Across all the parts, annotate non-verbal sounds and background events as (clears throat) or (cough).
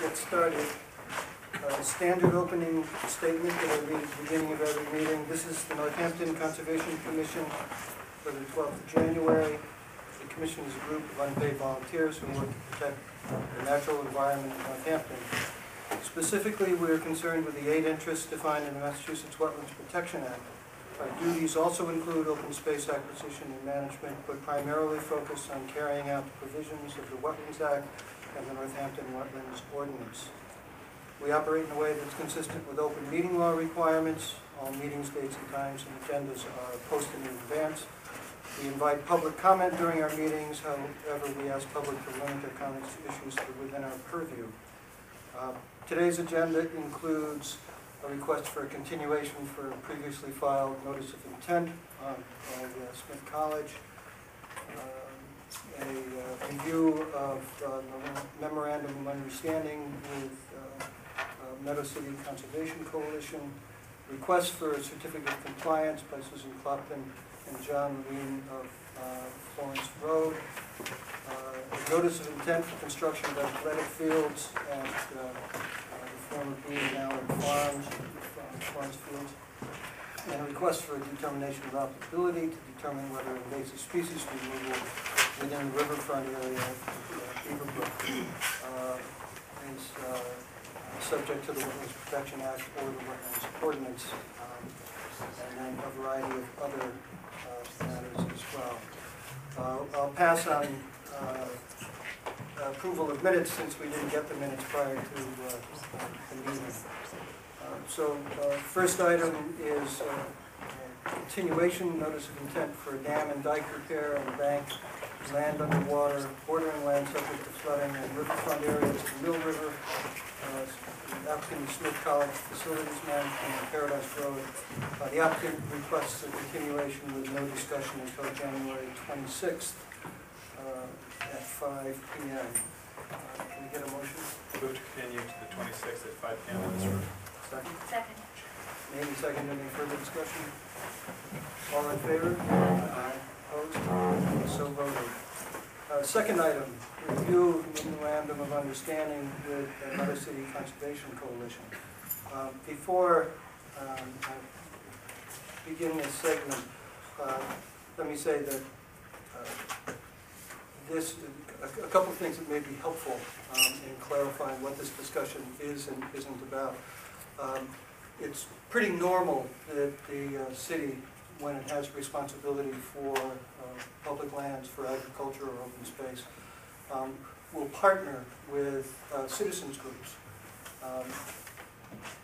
get started. Uh, Standard opening statement that I read at the beginning of every meeting. This is the Northampton Conservation Commission for the 12th of January. The commission is a group of unpaid volunteers who work to protect the natural environment in Northampton. Specifically, we are concerned with the eight interests defined in the Massachusetts Wetlands Protection Act. Our duties also include open space acquisition and management, but primarily focus on carrying out the provisions of the Wetlands Act and the Northampton Wetlands Ordinance. We operate in a way that's consistent with open meeting law requirements. All meetings, dates, and times and agendas are posted in advance. We invite public comment during our meetings, however, we ask public to limit their comments to issues that are within our purview. Uh, Today's agenda includes a request for a continuation for a previously filed notice of intent on by uh, Smith College, um, a uh, review of uh, memorandum of understanding with uh, uh, Meadow City Conservation Coalition, request for a certificate of compliance by Susan Clopton and John Levine of uh, Florence Road, uh, notice of intent for construction of athletic fields at the former Green Allen Farms, Florence Fields, and a request for a determination of applicability to determine whether invasive species removal within the riverfront area of Beaverbrook uh, is uh, subject to the Wetlands Protection Act or the Wetlands Ordinance, um, and then a variety of other uh, matters as well. Uh, I'll pass on uh, approval of minutes since we didn't get the minutes prior to uh, the meeting. So, uh, first item is uh, continuation, notice of intent for a dam and dike repair on the bank, land underwater, bordering land subject to flooding and riverfront areas to Mill River, uh, applicant Smith College Facilities Management on Paradise Road. Uh, The applicant requests a continuation with no discussion until January twenty-sixth uh, at five P M. Uh, Can we get a motion? Move to continue to the twenty-sixth at five P M in this room. Second? Second. Made and seconded, any further discussion? All in favor? Aye. Opposed? So voted. Uh, Second item, review memorandum of understanding with the Meadow City Conservation Coalition. Uh, Before um, I begin this segment, uh, let me say that uh, this, a a couple of things that may be helpful um, in clarifying what this discussion is and isn't about. Um, It's pretty normal that the uh, city, when it has responsibility for uh, public lands, for agriculture or open space, um, will partner with uh, citizens groups um,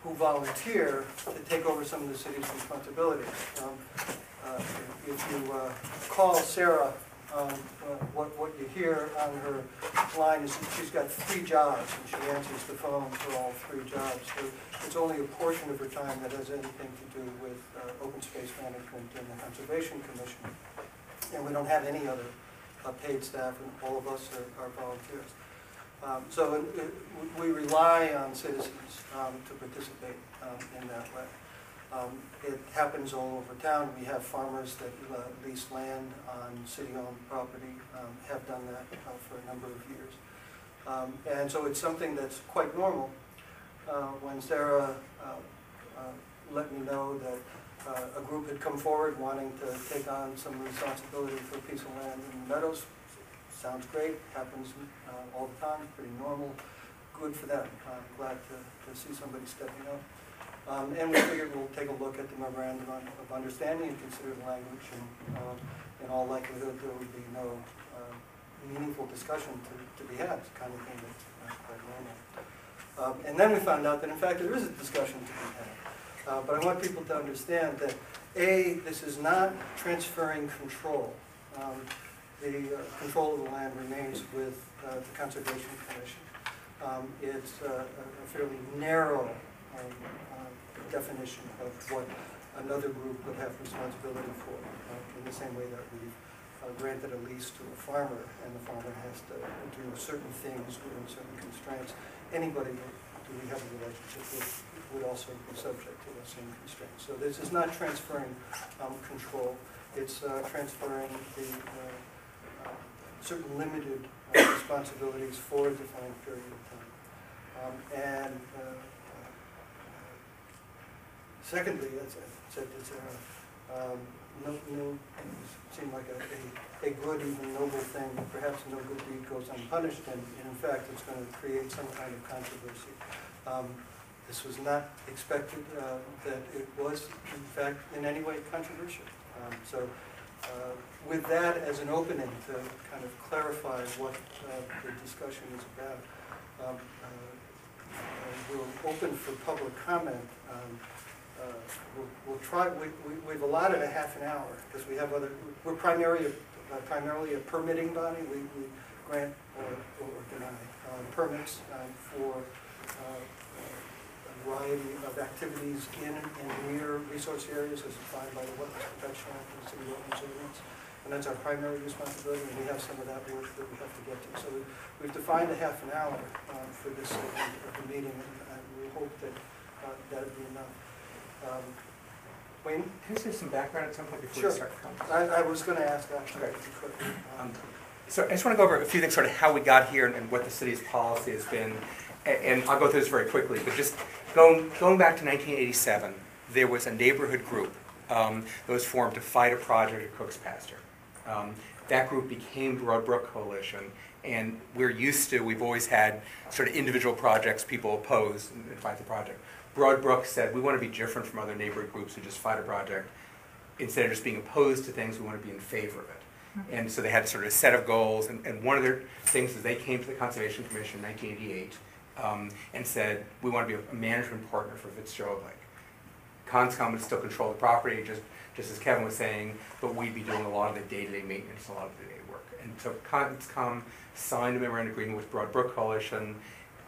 who volunteer to take over some of the city's responsibilities. Um, uh, If you uh, call Sarah, um, uh, what what you hear on her line is that she's got three jobs, and she answers the phone for all three jobs. So It's only a portion of her time that has anything to do with uh, open space management and the Conservation Commission. And we don't have any other uh, paid staff, and all of us are are volunteers. Um, So uh, we rely on citizens um, to participate um, in that way. Um, It happens all over town. We have farmers that uh, lease land on city-owned property, um, have done that uh, for a number of years. Um, And so it's something that's quite normal. Uh, When Sarah uh, uh, let me know that uh, a group had come forward wanting to take on some responsibility for a piece of land in the Meadows, sounds great, happens uh, all the time, pretty normal, good for them. I'm glad to to see somebody stepping up. Um, And we figured we'll take a look at the memorandum of understanding and consider the language, and um, in all likelihood, there would be no uh, meaningful discussion to to be had, It's kind of thing that's uh, quite normal. Um, And then we found out that in fact there is a discussion to be had. Uh, But I want people to understand that, A, this is not transferring control. Um, The uh, control of the land remains with uh, the Conservation Commission. Um, It's uh, a a fairly narrow um, definition of what another group would have responsibility for, uh, in the same way that we've uh, granted a lease to a farmer, and the farmer has to do certain things within certain constraints. Anybody who we have a relationship with would also be subject to those same constraints. So this is not transferring um, control, it's uh, transferring the uh, uh, certain limited uh, responsibilities for a defined period of time. Um, And secondly, as I said, it's a, um, no, no, it seemed like a, a, a good, even noble thing, but perhaps no good deed goes unpunished, and and in fact, it's going to create some kind of controversy. Um, This was not expected, uh, that it was, in fact, in any way controversial. Um, So uh, with that as an opening to kind of clarify what uh, the discussion is about, um, uh, we'll open for public comment. Um, uh, We'll try, we- we- we've allotted a half an hour, because we have other, we're primarily, uh, primarily a permitting body. We we grant or or deny uh, permits um, for uh, a variety of activities in and near resource areas as defined by the Wetlands Protection Act and the City Wetlands Ordinance. And that's our primary responsibility, and we have some of that work that we have to get to. So we- we've defined a half an hour um, for this the meeting, and and we hope that uh, that'd be enough. Um, Wayne? Can you say some background at some point before Sure. we start? comments? I, I was gonna ask actually, Okay. if you could. Um, Um, So I just want to go over a few things, sort of how we got here and- and what the city's policy has been. A- And I'll go through this very quickly, but just going, going back to 1987, there was a neighborhood group um, that was formed to fight a project at Cook's Pasture. Um, That group became Broad Brook Coalition, and we're used to, we've always had sort of individual projects people oppose and and fight the project. Broad Brook said, we want to be different from other neighborhood groups who just fight a project. Instead of just being opposed to things, we want to be in favor of it. And so they had sort of a set of goals, and, and one of their things is they came to the Conservation Commission in 1988 um, and said, we want to be a management partner for Fitzgerald Lake. Conscom would still control the property, just, just as Kevin was saying, but we'd be doing a lot of the day-to-day maintenance, a lot of the day work. And so Conscom signed a memorandum agreement with Broad Brook Coalition,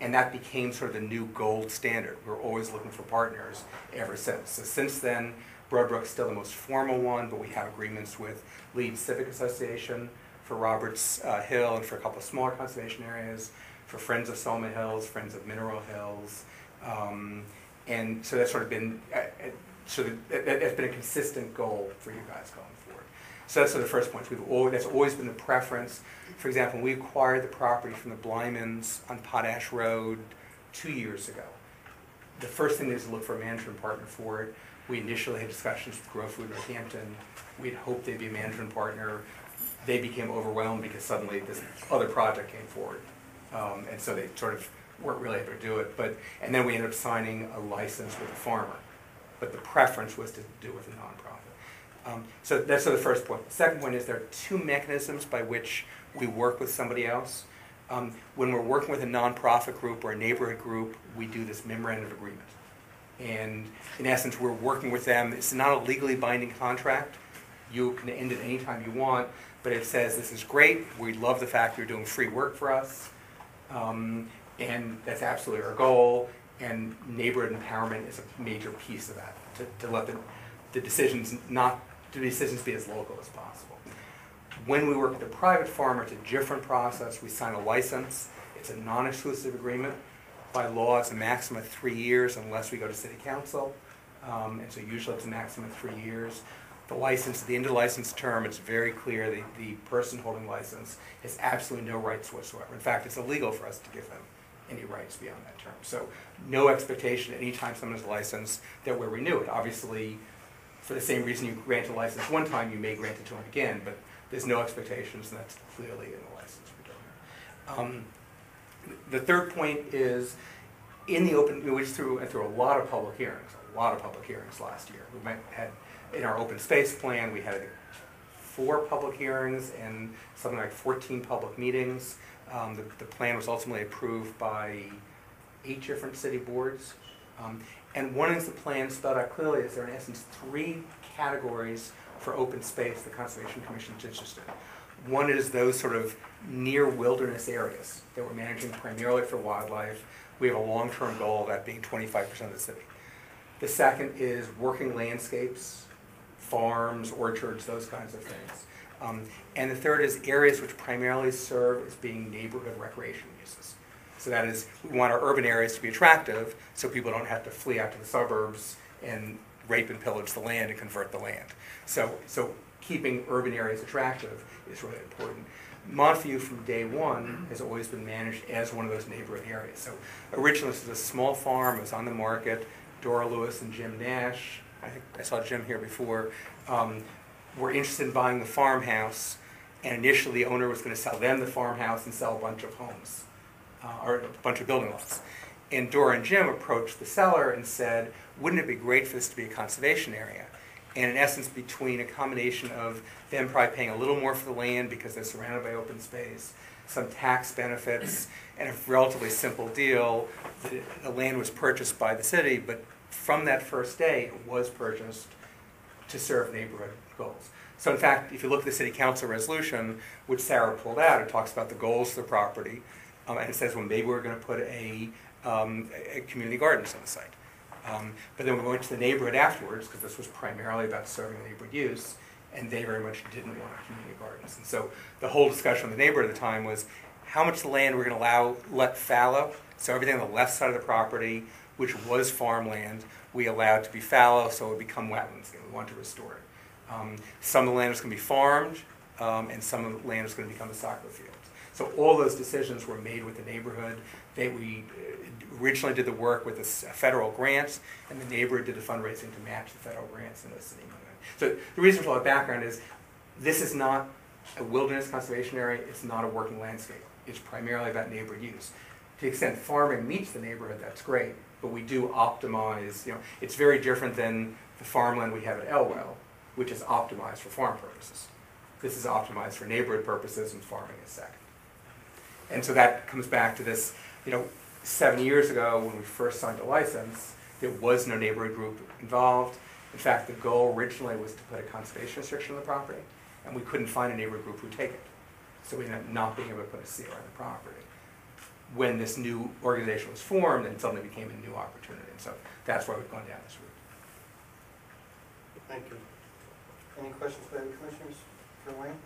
and that became sort of the new gold standard. We're always looking for partners ever since. So since then, Broad Brook's still the most formal one, but we have agreements with Leeds Civic Association for Roberts uh, Hill and for a couple of smaller conservation areas, for Friends of Sawmill Hills, Friends of Mineral Hills. Um, and so that's sort of been, uh, uh, so that- that's been a consistent goal for you guys going forward. So that's sort of the first point. We've always, that's always been the preference. For example, we acquired the property from the Blymans on Potash Road two years ago. The first thing is to look for a management partner for it. We initially had discussions with Grow Food Northampton. We'd hoped they'd be a management partner. They became overwhelmed because suddenly this other project came forward. Um, and so they sort of weren't really able to do it. But, and then we ended up signing a license with a farmer. But the preference was to do it with a nonprofit. Um, so that's the first point. The second point is there are two mechanisms by which we work with somebody else. Um, when we're working with a nonprofit group or a neighborhood group, we do this memorandum of agreement. And in essence, we're working with them. It's not a legally binding contract. You can end it anytime you want, but it says, this is great, we love the fact you're doing free work for us. Um, and that's absolutely our goal, and neighborhood empowerment is a major piece of that, to, to let the, the decisions not, the decisions be as local as possible. When we work with a private farmer, it's a different process. We sign a license. It's a non-exclusive agreement. By law, it's a maximum of three years unless we go to city council. Um, and so usually it's a maximum of three years. The license, at the end of the license term, it's very clear the, the person holding license has absolutely no rights whatsoever. In fact, it's illegal for us to give them any rights beyond that term. So no expectation anytime someone has a license that we'll renew it. Obviously, for the same reason you grant a license one time, you may grant it to them again, but there's no expectations, and that's clearly in the license we're doing. Um, The third point is, in the open, we went through, went through a lot of public hearings, a lot of public hearings last year. We had, in our open space plan, we had four public hearings and something like fourteen public meetings. Um, the, the plan was ultimately approved by eight different city boards. Um, and one is the plan spelled out clearly, is there are in essence three categories for open space the Conservation Commission is interested in. One is those sort of near wilderness areas that we're managing primarily for wildlife. We have a long-term goal of that being twenty-five percent of the city. The second is working landscapes, farms, orchards, those kinds of things. Um, and the third is areas which primarily serve as being neighborhood recreation uses. So that is, we want our urban areas to be attractive, so people don't have to flee out to the suburbs and rape and pillage the land and convert the land. So, so keeping urban areas attractive is really important. Montview from day one has always been managed as one of those neighborhood areas. So originally this was a small farm, it was on the market. Dora Lewis and Jim Nash, I think I saw Jim here before, um, were interested in buying the farmhouse. And initially the owner was going to sell them the farmhouse and sell a bunch of homes, uh, or a bunch of building lots. And Dora and Jim approached the seller and said, wouldn't it be great for this to be a conservation area? And in essence, between a combination of them probably paying a little more for the land because they're surrounded by open space, some tax benefits, and a relatively simple deal, the, the land was purchased by the city, but from that first day, it was purchased to serve neighborhood goals. So in fact, if you look at the city council resolution, which Sarah pulled out, it talks about the goals of the property, um, and it says, well, maybe we're gonna put a, um, a, community gardens on the site. Um, But then we went to the neighborhood afterwards, because this was primarily about serving neighborhood use, and they very much didn't want community gardens. And so the whole discussion with the neighbor at the time was, how much land we're gonna allow, let fallow, so everything on the left side of the property, which was farmland, we allowed to be fallow, so it would become wetlands, and we want to restore it. Um, Some of the land is gonna be farmed, um, and some of the land is gonna become a soccer field. So all those decisions were made with the neighborhood. They, we uh, originally did the work with the federal grants, and the neighborhood did the fundraising to match the federal grants in the city. So the reason for all the background is, this is not a wilderness conservation area, it's not a working landscape. It's primarily about neighborhood use. To the extent farming meets the neighborhood, that's great, but we do optimize, you know, it's very different than the farmland we have at Elwell, which is optimized for farm purposes. This is optimized for neighborhood purposes and farming is second. And so that comes back to this, you know, seven years ago, when we first signed a license, there was no neighborhood group involved. In fact, the goal originally was to put a conservation restriction on the property, and we couldn't find a neighborhood group who'd take it. So we ended up not being able to put a CR on the property. When this new organization was formed, it suddenly became a new opportunity, and so that's why we've gone down this route. Thank you. Any questions by the commissioners for Wayne?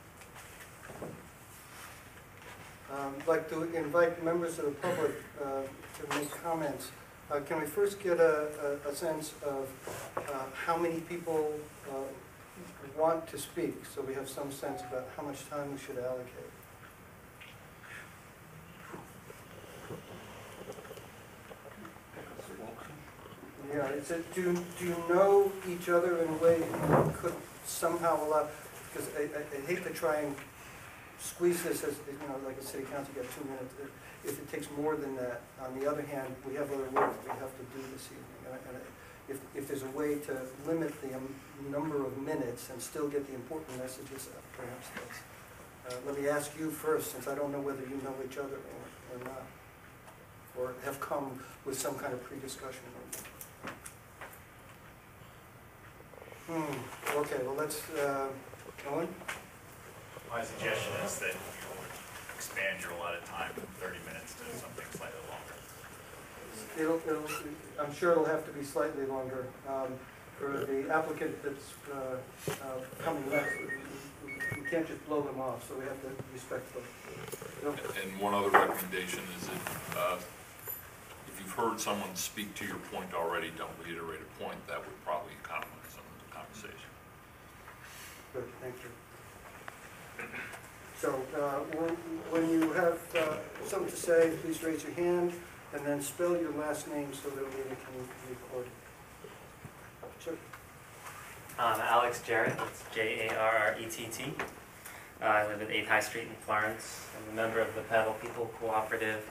Um, I'd like to invite members of the public uh, to make comments. Uh, Can we first get a, a- a sense of uh, how many people want to speak? So we have some sense about how much time we should allocate. Yeah, it's a, do, do you know each other in a way that could somehow allow, because I, I I hate to try and squeeze this as, you know, like a city council, you got two minutes. If- it takes more than that, on the other hand, we have other work we have to do this evening. And and if, if there's a way to limit the um, number of minutes and still get the important messages out, perhaps that's. Uh, let me ask you first, since I don't know whether you know each other or, or not, or have come with some kind of pre-discussion. Hmm, okay, well, let's, uh, Owen? My suggestion is that you expand your allotted time from thirty minutes to something slightly longer. It'll, it'll, I'm sure it'll have to be slightly longer. Um, For the applicant that's uh, uh, coming next, we- we we can't just blow them off, so we have to respect them. Bill? And one other recommendation is that, uh, if you've heard someone speak to your point already, don't reiterate a point, that would probably complement some of the conversation. Good, thank you. So, uh, when- when you have uh, something to say, please raise your hand, and then spell your last name so that we can record. it. Sure. I'm Alex Jarrett, it's J-A-R-R-E-T-T. Uh, I live at 8 High Street in Florence. I'm a member of the Pedal People Cooperative,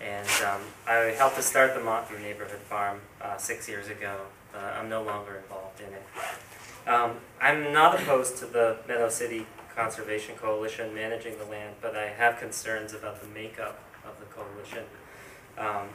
and um, I helped to start the Montview Neighborhood Farm uh, six years ago. Uh, I'm no longer involved in it. Um, I'm not opposed to the Meadow City Conservation Coalition managing the land, but I have concerns about the makeup of the coalition. Um,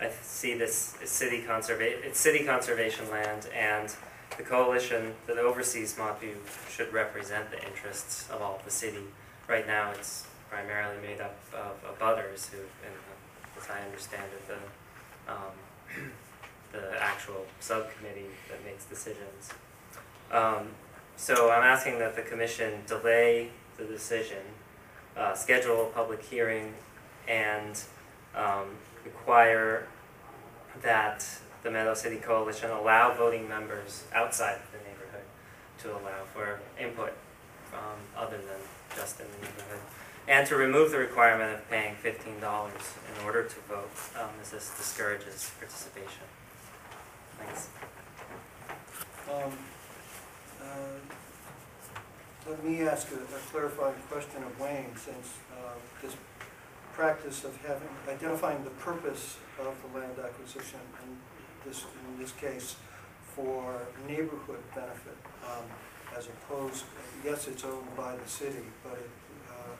I see this city conserva- it's city conservation land, and the coalition that oversees Montview should represent the interests of all of the city. Right now, it's primarily made up of abutters who, uh, as I understand it, the, um, (clears throat) the actual subcommittee that makes decisions. Um, so I'm asking that the commission delay the decision, uh, schedule a public hearing, and, um, require that the Meadow City Coalition allow voting members outside the neighborhood to allow for input from other than just in the neighborhood. And to remove the requirement of paying fifteen dollars in order to vote, um, as this discourages participation. Thanks. Um, uh, Let me ask a a clarifying question of Wayne, since uh, this practice of having, identifying the purpose of the land acquisition in this, in this case, for neighborhood benefit, um, as opposed, yes, it's owned by the city, but it, uh,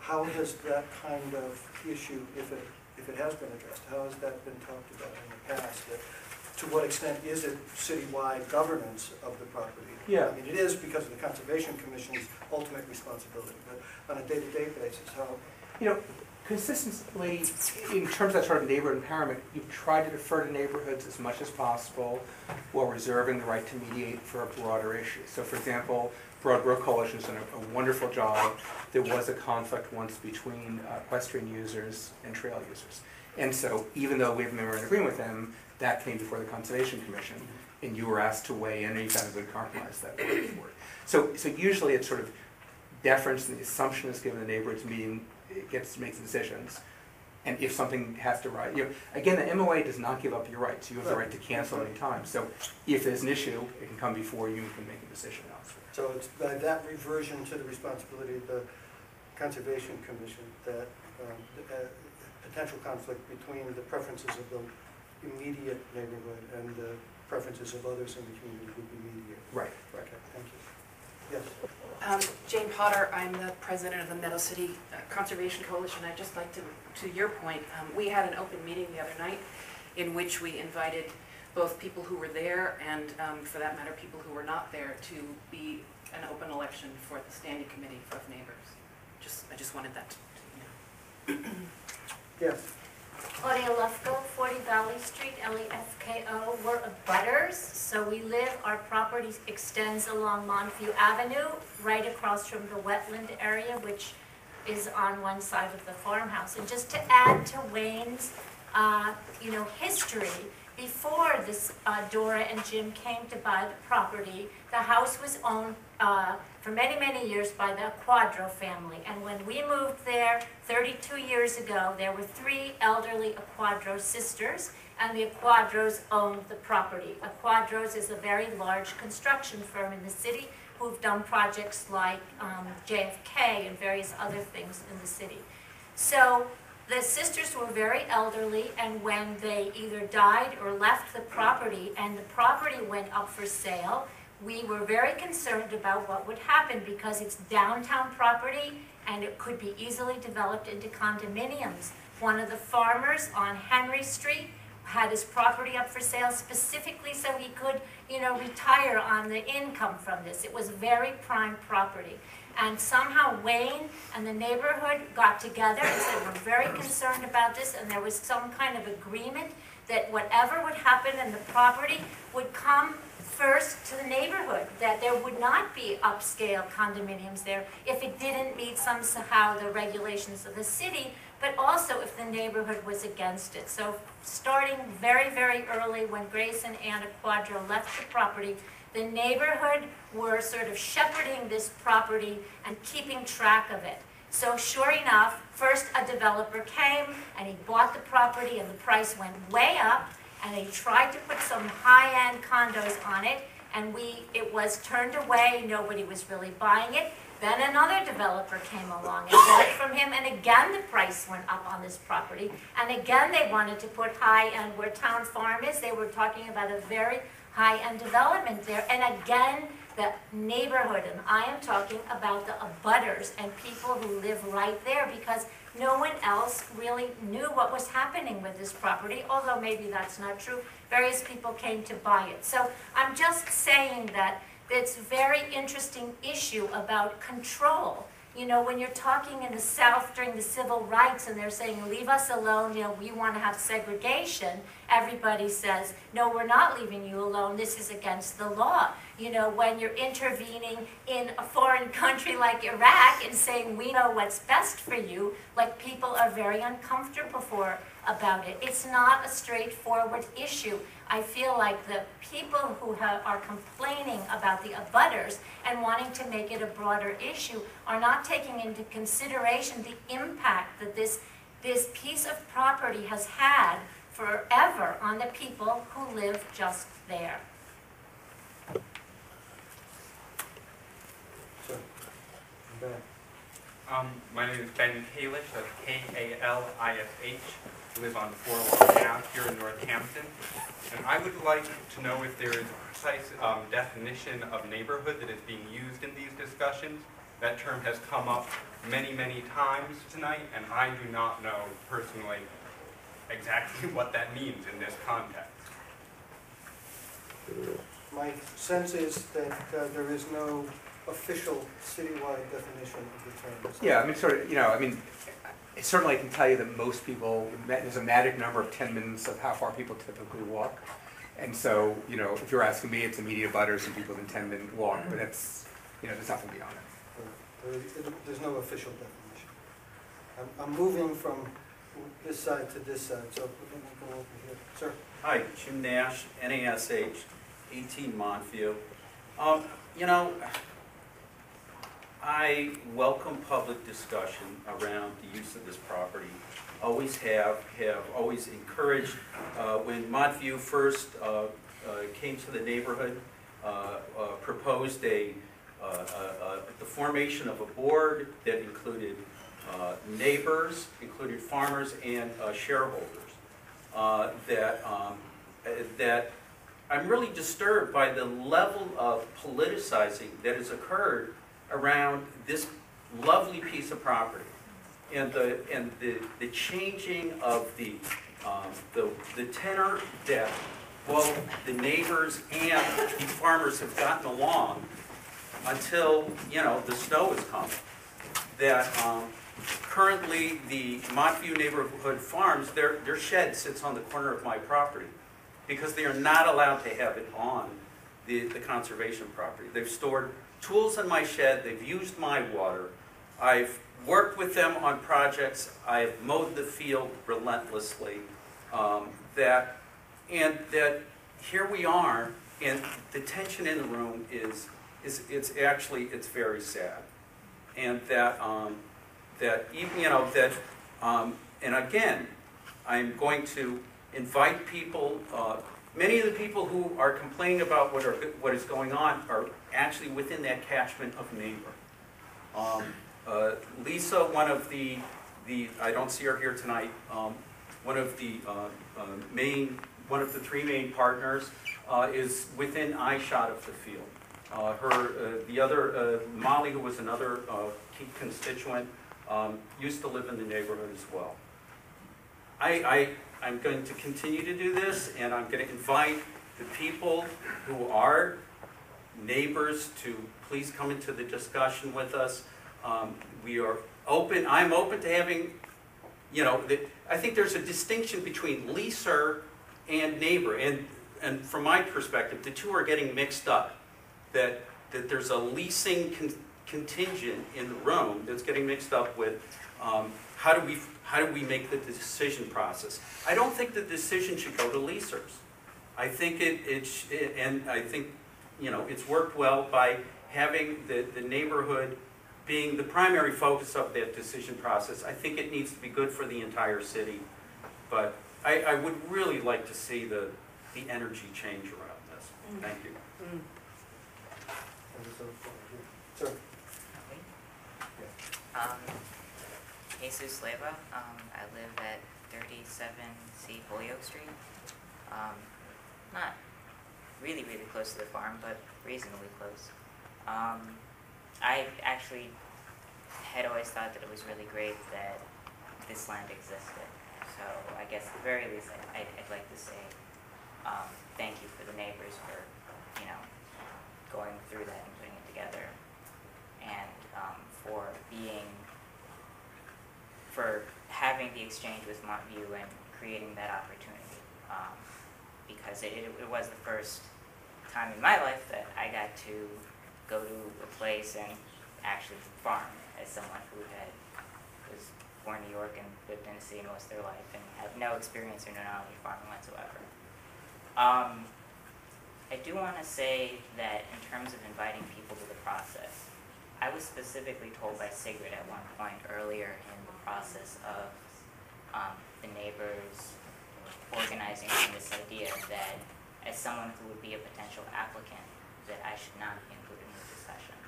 how has that kind of issue, if it, if it has been addressed, how has that been talked about in the past? That To what extent is it citywide governance of the property? Yeah. I mean, it is because of the Conservation Commission's ultimate responsibility, but on a day-to-day basis, how, You know, consistently, in terms of that sort of neighborhood empowerment, you've tried to defer to neighborhoods as much as possible while reserving the right to mediate for a broader issue. So for example, Broad Brook Coalition's done a- a wonderful job. There was a conflict once between uh, equestrian users and trail users. And so even though we have a memorandum agreement with them, that came before the Conservation Commission, and you were asked to weigh in, and you found a good compromise that worked for. So, so usually it's sort of deference, and the assumption is given the neighborhood's meeting, it gets to make the decisions. And if something has to rise, you know, again, the MOA does not give up your rights, you have the right to cancel any time. So if there's an issue, it can come before you, and can make a decision elsewhere. so it's by that reversion to the responsibility of the Conservation Commission that um, the, uh, potential conflict between the preferences of the immediate neighborhood and the preferences of others in the community would be mediated. Right, right. Okay, thank you. Yes, Um, Jane Potter, I'm the president of the Meadow City uh, Conservation Coalition. I'd just like to, to your point, um, we had an open meeting the other night in which we invited both people who were there and, um, for that matter, people who were not there to be an open election for the standing committee of neighbors. Just, I just wanted that to, you know. yes, Claudia Lefko, 40 Valley Street, L-E-F-K-O. We're abutters, so we live, our property extends along Montview Avenue, right across from the wetland area, which is on one side of the farmhouse. And just to add to Wayne's, uh, you know, history, before this, uh, Dora and Jim came to buy the property, the house was owned uh, for many, many years by the Quadro family. And when we moved there 32 years ago, there were three elderly Quadro sisters, and the Quadros owned the property. Quadros is a very large construction firm in the city who've done projects like um, JFK and various other things in the city. So the sisters were very elderly, and when they either died or left the property, and the property went up for sale, we were very concerned about what would happen because it's downtown property and it could be easily developed into condominiums. One of the farmers on Henry Street had his property up for sale specifically so he could, you know, retire on the income from this. It was very prime property. And somehow Wayne and the neighborhood got together and said, we're very concerned about this, and there was some kind of agreement that whatever would happen in the property would come first to the neighborhood, that there would not be upscale condominiums there if it didn't meet some somehow the regulations of the city, but also if the neighborhood was against it. So starting very, very early, when Grace and Anna Quadro left the property, the neighborhood were sort of shepherding this property and keeping track of it. So sure enough, first a developer came and he bought the property and the price went way up and they tried to put some high-end condos on it and we, it was turned away, nobody was really buying it. Then another developer came along and bought it from him and again the price went up on this property. And again, they wanted to put high-end, where Town Farm is, they were talking about a very high-end development there. And again, the neighborhood, and I am talking about the abutters and people who live right there because no one else really knew what was happening with this property, although maybe that's not true. Various people came to buy it. So I'm just saying that it's a very interesting issue about control. You know, when you're talking in the South during the civil rights and they're saying, leave us alone, you know, we want to have segregation, everybody says, no, we're not leaving you alone, this is against the law. You know, when you're intervening in a foreign (laughs) country like Iraq and saying, we know what's best for you, like people are very uncomfortable for, about it. It's not a straightforward issue. I feel like the people who have, are complaining about the abutters and wanting to make it a broader issue are not taking into consideration the impact that this, this piece of property has had forever on the people who live just there. Sir, Um, my name is Ben Kalish, that's K-A-L-I-S-H. I live on 401 Ave here in Northampton. And I would like to know if there is a precise um, definition of neighborhood that is being used in these discussions. That term has come up many, many times tonight, and I do not know personally exactly (laughs) what that means in this context. My sense is that uh, there is no official citywide definition of the term. Yeah, I mean, sort of, you know, I mean, certainly I can tell you that most people, there's a magic number of 10 minutes of how far people typically walk. And so, you know, if you're asking me, it's immediate butters and people within 10 minute walk, but that's, you know, there's nothing beyond it. There's no official definition. I'm- I'm moving from this side to this side, so we're going to go over here. Sir? Hi, Jim Nash, NASH, 18 Montview. Um, You know, I welcome public discussion around the use of this property. Always have, have always encouraged. Uh, When Montview first uh, uh, came to the neighborhood, uh, uh, proposed a, uh, the formation of a board that included neighbors, included farmers and shareholders that, um, that I'm really disturbed by the level of politicizing that has occurred around this lovely piece of property. And the, and the, the changing of the, um, the, the tenor that both the neighbors and the farmers have gotten along until, you know, the snow has come. That, um, currently, the Montview Neighborhood Farms, their, their shed sits on the corner of my property because they are not allowed to have it on the, the conservation property. They've stored tools in my shed, they've used my water. I've worked with them on projects, I've mowed the field relentlessly. um, That, and that here we are, and the tension in the room is, is, it's actually, it's very sad. And that, um, that even, you know, that, um, and again, I'm going to invite people, uh, many of the people who are complaining about what are, what is going on are actually within that catchment of neighbor. Um, uh, Lisa, one of the, the, I don't see her here tonight, um, one of the, uh, uh, main, one of the three main partners, uh, is within eyeshot of the field. Uh, her, uh, the other, Molly, who was another, key constituent, um, used to live in the neighborhood as well. I, I, I'm going to continue to do this, and I'm going to invite the people who are neighbors to please come into the discussion with us. Um, We are open, I'm open to having, you know, the- I think there's a distinction between leaser and neighbor, and, and from my perspective, the two are getting mixed up. That, that there's a leasing con- contingent in the room that's getting mixed up with, um, how do we, how do we make the decision process? I don't think the decision should go to leasers. I think it, it, it- and I think, you know, it's worked well by having the, the neighborhood being the primary focus of that decision process. I think it needs to be good for the entire city, but I, I would really like to see the, the energy change around this. Thank you. Sir? Um, Jesus Leva, um, I live at thirty-seven C Holyoke Street. Um, not really, really close to the farm, but reasonably close. Um, I actually had always thought that it was really great that this land existed. So I guess at the very least, I- I'd, I'd like to say, um, thank you for the neighbors for, you know, going through that and putting it together. And, um, for being, for having the exchange with Montview and creating that opportunity. Um, because it, it it was the first time in my life that I got to go to a place and actually farm as someone who had, was born in New York and lived in the city most of their life and have no experience or no knowledge of farming whatsoever. Um, I do want to say that in terms of inviting people to the process, I was specifically told by Sigrid at one point earlier in the process of um, the neighbors organizing on this idea that as someone who would be a potential applicant, that I should not be included in the discussion.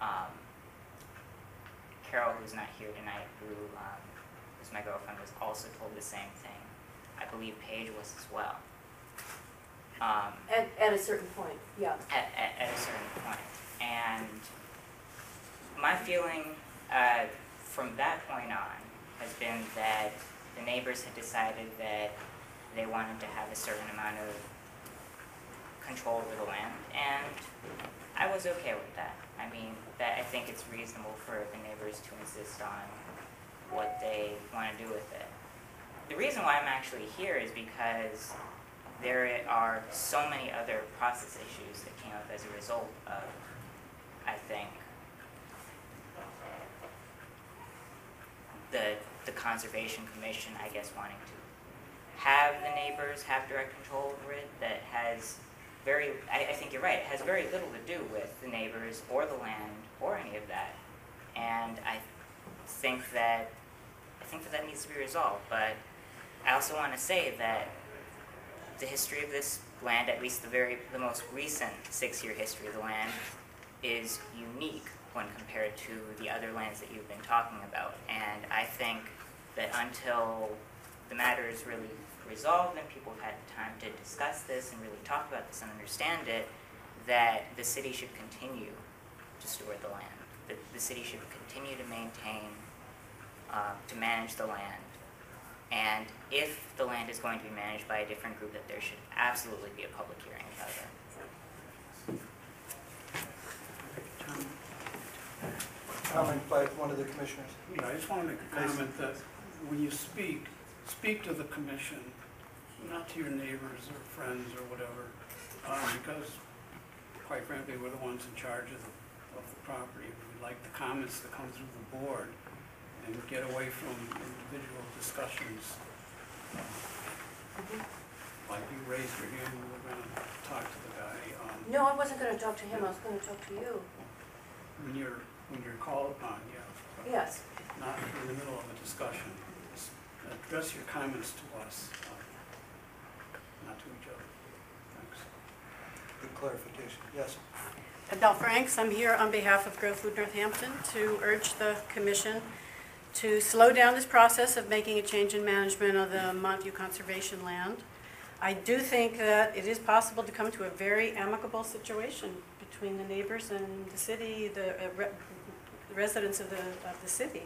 Um, Carol, who's not here tonight, who um, my girlfriend, was also told the same thing. I believe Paige was as well. Um, At, at a certain point, yeah. at, at, at a certain point. And my feeling uh, from that point on has been that the neighbors had decided that they wanted to have a certain amount of control over the land, and I was okay with that. I mean, that I think it's reasonable for the neighbors to insist on what they want to do with it. The reason why I'm actually here is because there are so many other process issues that came up as a result of, I think, the, the Conservation Commission, I guess, wanting to have the neighbors have direct control over it, that has very, I, I think you're right, it has very little to do with the neighbors or the land or any of that. And I think that, I think that that needs to be resolved, but I also want to say that the history of this land, at least the very, the most recent six-year history of the land, is unique when compared to the other lands that you've been talking about. And I think that until the matter is really resolved and people have had time to discuss this and really talk about this and understand it, that the city should continue to steward the land. The, the city should continue to maintain, uh, to manage the land. And if the land is going to be managed by a different group, that there should absolutely be a public hearing about it. Comment by one of the commissioners. Yeah, I just want to make a comment that when you speak, speak to the commission, not to your neighbors or friends or whatever, um, because quite frankly, we're the ones in charge of the, of the property. We'd like the comments to come through the board and get away from individual discussions. Like you raised your hand, we were gonna talk to the guy, um, No, I wasn't gonna talk to him, I was gonna talk to you. when you're, when you're called upon, yeah. but- Yes. not in the middle of a discussion. Just Address your comments to us, uh, not to each other. Thanks. Good clarification. Yes. Adele Franks, I'm here on behalf of Grow Food Northampton to urge the commission to slow down this process of making a change in management of the Montview Conservation Land. I do think that it is possible to come to a very amicable situation between the neighbors and the city, the uh, re- residents of the, of the city.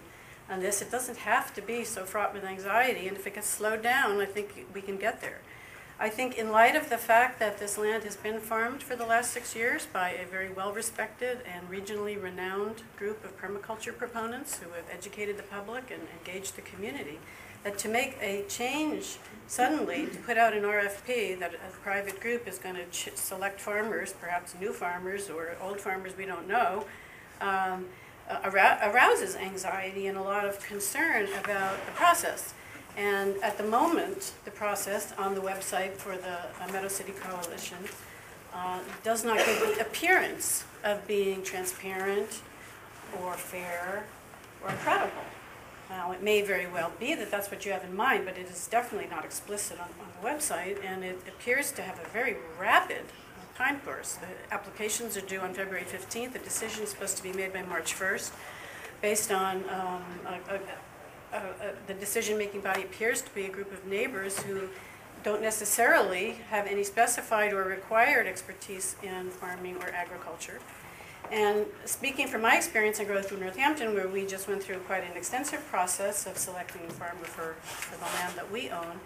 On this, it doesn't have to be so fraught with anxiety, and if it gets slowed down, I think we can get there. I think in light of the fact that this land has been farmed for the last six years by a very well-respected and regionally renowned group of permaculture proponents who have educated the public and engaged the community, that to make a change suddenly, to put out an RFP that a private group is going to select farmers, perhaps new farmers or old farmers we don't know, um, arouses anxiety and a lot of concern about the process. And at the moment, the process on the website for the uh, Meadow City Coalition uh, does not give the appearance of being transparent or fair or credible. Now, it may very well be that that's what you have in mind, but it is definitely not explicit on, on the website, and it appears to have a very rapid time course. The applications are due on February 15th. The decision is supposed to be made by March 1st, based on um, a, a, the decision-making body appears to be a group of neighbors who don't necessarily have any specified or required expertise in farming or agriculture. And speaking from my experience in Grow Food Northampton, where we just went through quite an extensive process of selecting a farmer for, for the land that we own,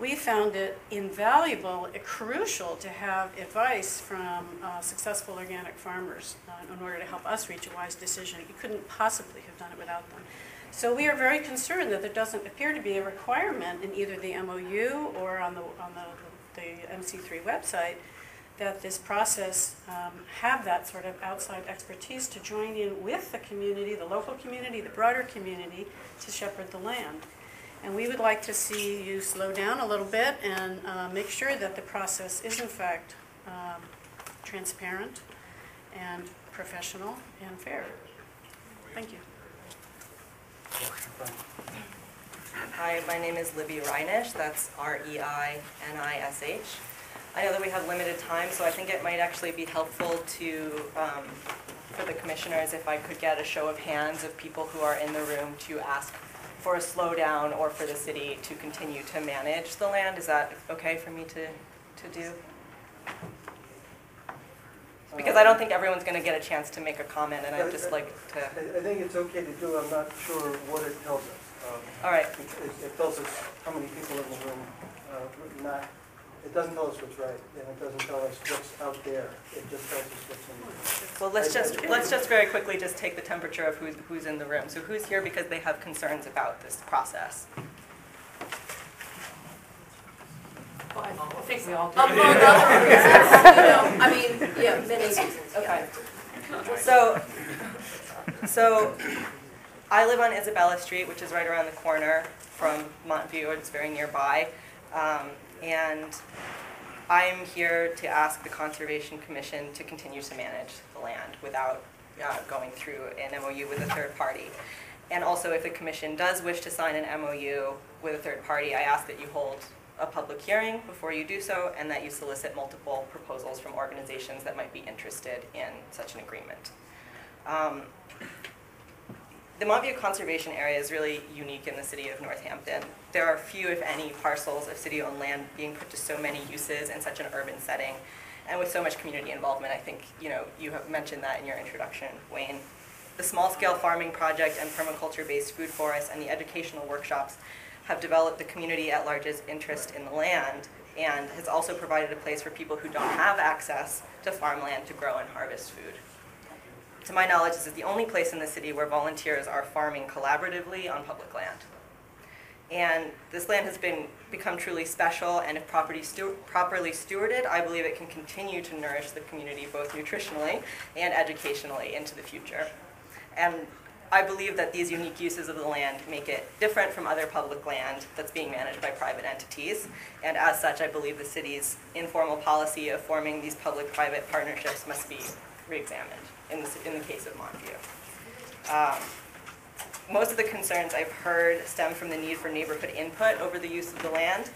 we found it invaluable, uh, crucial to have advice from uh, successful organic farmers uh, in order to help us reach a wise decision. You couldn't possibly have done it without them. So we are very concerned that there doesn't appear to be a requirement in either the MOU or on the, on the, the MC3 website that this process um, have that sort of outside expertise to join in with the community, the local community, the broader community, to shepherd the land. And we would like to see you slow down a little bit and uh, make sure that the process is in fact um, transparent and professional and fair. Thank you. Hi, my name is Libby Reinish, that's R-E-I-N-I-S-H. I know that we have limited time, so I think it might actually be helpful to, um, for the commissioners, if I could get a show of hands of people who are in the room to ask for a slowdown or for the city to continue to manage the land. Is that okay for me to, to do? Because I don't think everyone's gonna get a chance to make a comment, and I'd just like to, I, I think it's okay to do, I'm not sure what it tells us. Um, all right. It, it- it tells us how many people in the room, uh, not, it doesn't tell us what's right, and it doesn't tell us what's out there, it just tells us what's in there. Well, let's I- I- just, let's just very quickly just take the temperature of who's, who's in the room. So who's here because they have concerns about this process? Well, I I think we all do. Among (laughs) other reasons, you know, I mean, yeah, (laughs) many reasons, yeah. Okay. So, so I live on Isabella Street, which is right around the corner from Montview, it's very nearby. Um, and I'm here to ask the Conservation Commission to continue to manage the land without uh, going through an MOU with a third party. And also, if the commission does wish to sign an MOU with a third party, I ask that you hold a public hearing before you do so, and that you solicit multiple proposals from organizations that might be interested in such an agreement. Um, The Montview Conservation Area is really unique in the city of Northampton. There are few, if any, parcels of city-owned land being put to so many uses in such an urban setting, and with so much community involvement. I think, you know, you have mentioned that in your introduction, Wayne. The small-scale farming project and permaculture-based food forests and the educational workshops have developed the community at large's interest in the land and has also provided a place for people who don't have access to farmland to grow and harvest food. To my knowledge, this is the only place in the city where volunteers are farming collaboratively on public land. And this land has been, become truly special, and if property stu- properly stewarded, I believe it can continue to nourish the community both nutritionally and educationally into the future. And I believe that these unique uses of the land make it different from other public land that's being managed by private entities. And as such, I believe the city's informal policy of forming these public-private partnerships must be reexamined in the, in the case of Montview. Um, most of the concerns I've heard stem from the need for neighborhood input over the use of the land.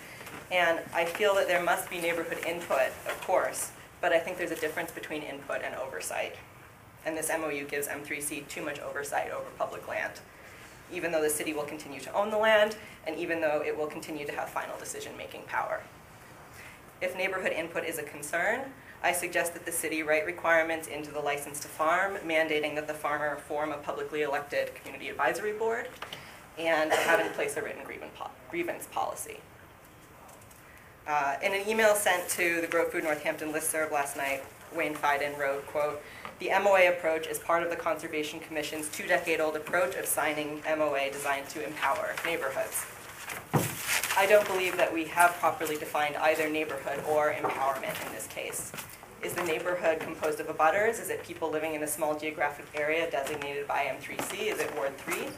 And I feel that there must be neighborhood input, of course, but I think there's a difference between input and oversight. And this MOU gives M3C too much oversight over public land, even though the city will continue to own the land, and even though it will continue to have final decision-making power. If neighborhood input is a concern, I suggest that the city write requirements into the license to farm, mandating that the farmer form a publicly elected community advisory board, and have in place a written grievance, policy. Uh, in an email sent to the Grow Food Northampton listserv last night, Wayne Feiden wrote, quote, "The MOA approach is part of the Conservation Commission's two-decade-old approach of signing MOA designed to empower neighborhoods." I don't believe that we have properly defined either neighborhood or empowerment in this case. Is the neighborhood composed of abutters? Is it people living in a small geographic area designated by M3C? Is it Ward 3?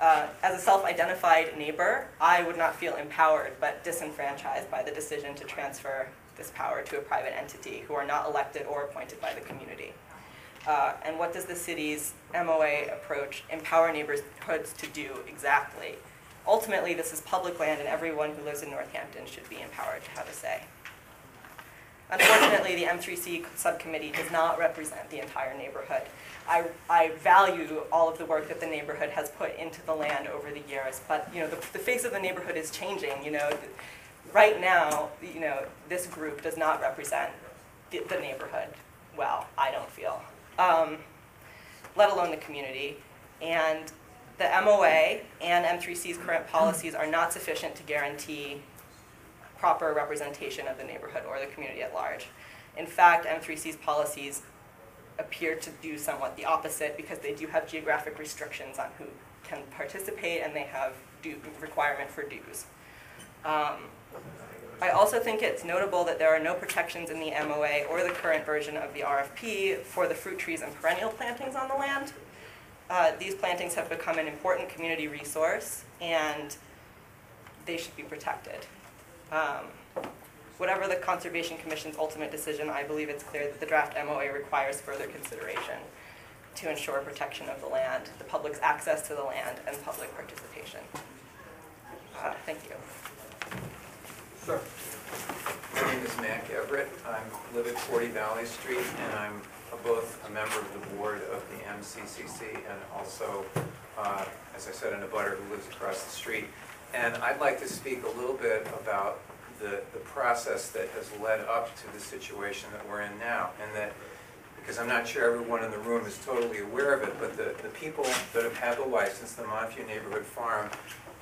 Uh, As a self-identified neighbor, I would not feel empowered but disenfranchised by the decision to transfer this power to a private entity who are not elected or appointed by the community. Uh, And what does the city's MOA approach empower neighborhoods to do exactly? Ultimately, this is public land and everyone who lives in Northampton should be empowered to have a say. Unfortunately, the M3C subcommittee does not represent the entire neighborhood. I, I value all of the work that the neighborhood has put into the land over the years, but, you know, the, the face of the neighborhood is changing, you know. Right now, you know, this group does not represent the, the neighborhood well, I don't feel, um, let alone the community. And the MOA and M3C's current policies are not sufficient to guarantee proper representation of the neighborhood or the community at large. In fact, M3C's policies appear to do somewhat the opposite because they do have geographic restrictions on who can participate and they have due, requirement for dues. Um, I also think it's notable that there are no protections in the MOA or the current version of the RFP for the fruit trees and perennial plantings on the land. Uh, These plantings have become an important community resource, and they should be protected. Um, Whatever the Conservation Commission's ultimate decision, I believe it's clear that the draft MOA requires further consideration to ensure protection of the land, the public's access to the land, and public participation. Uh, Thank you. Sir. My name is Mac Everett. I live at 40 Valley Street, and I'm both a member of the board of the MCCC and also, uh, as I said, an abutter who lives across the street. And I'd like to speak a little bit about the, the process that has led up to the situation that we're in now. And that, because I'm not sure everyone in the room is totally aware of it, but the, the people that have had the license, the Montview Neighborhood Farm,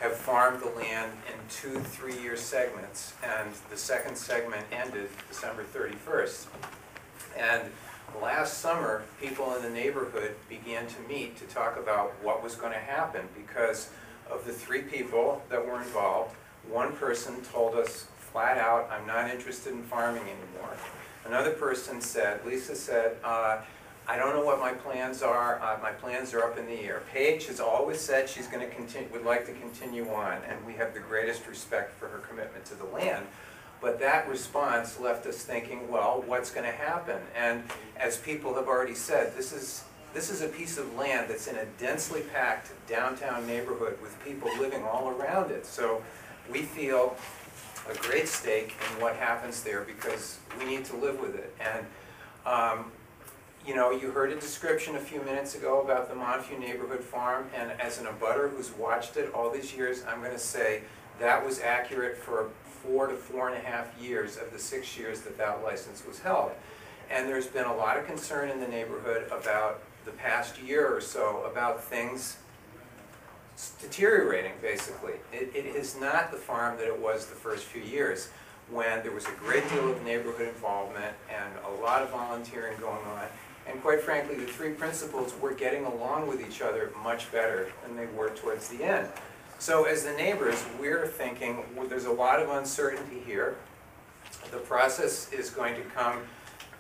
have farmed the land in two three-year segments, and the second segment ended December 31st. And last summer, people in the neighborhood began to meet to talk about what was going to happen, because of the three people that were involved, one person told us flat out, I'm not interested in farming anymore. Another person said, Lisa said, uh, I don't know what my plans are, uh, my plans are up in the air. Paige has always said she's going to continue, would like to continue on, and we have the greatest respect for her commitment to the land. But that response left us thinking, well, what's going to happen? And as people have already said, this is, this is a piece of land that's in a densely packed downtown neighborhood with people living all around it. So we feel a great stake in what happens there because we need to live with it. And um, you know, you heard a description a few minutes ago about the Montview Neighborhood Farm, and as an abutter who's watched it all these years, I'm going to say that was accurate for four to four and a half years of the six years that that license was held. And there's been a lot of concern in the neighborhood about the past year or so about things deteriorating, basically. It, it is not the farm that it was the first few years when there was a great deal of neighborhood involvement and a lot of volunteering going on. And quite frankly, the three principals were getting along with each other much better than they were towards the end. So as the neighbors, we're thinking, well, there's a lot of uncertainty here. The process is going to come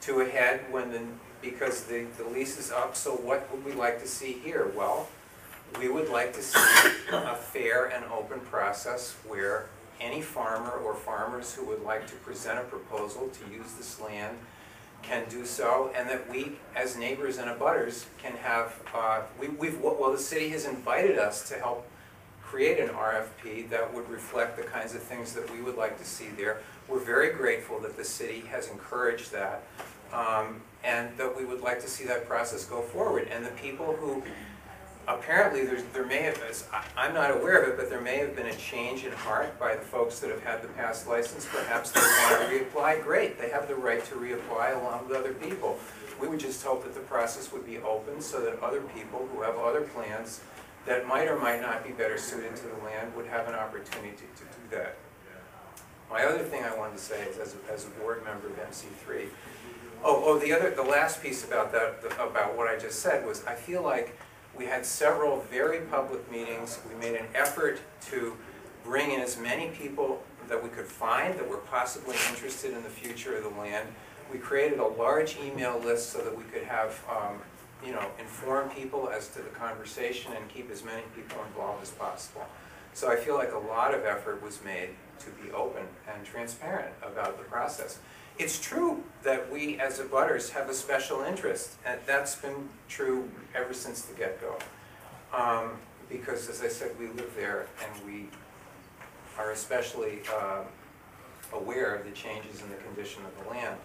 to a head when the, because the, the lease is up, so what would we like to see here? Well, we would like to see a fair and open process where any farmer or farmers who would like to present a proposal to use this land can do so, and that we, as neighbors and abutters, can have, uh, we, we've, well, the city has invited us to help create an RFP that would reflect the kinds of things that we would like to see there. We're very grateful that the city has encouraged that, um, and that we would like to see that process go forward. And the people who apparently there may have, I- I'm not aware of it, but there may have been a change in heart by the folks that have had the past license. Perhaps they want to reapply, great, they have the right to reapply along with other people. We would just hope that the process would be open so that other people who have other plans that might or might not be better suited to the land would have an opportunity to do that. My other thing I wanted to say is as a, as a board member of MC3, oh, oh, the other, the last piece about that, about what I just said was I feel like we had several very public meetings. We made an effort to bring in as many people that we could find that were possibly interested in the future of the land. We created a large email list so that we could have, um, you know, inform people as to the conversation and keep as many people involved as possible. So I feel like a lot of effort was made to be open and transparent about the process. It's true that we as abutters have a special interest, and that's been true ever since the get-go. Um, because as I said, we live there and we are especially uh, aware of the changes in the condition of the land.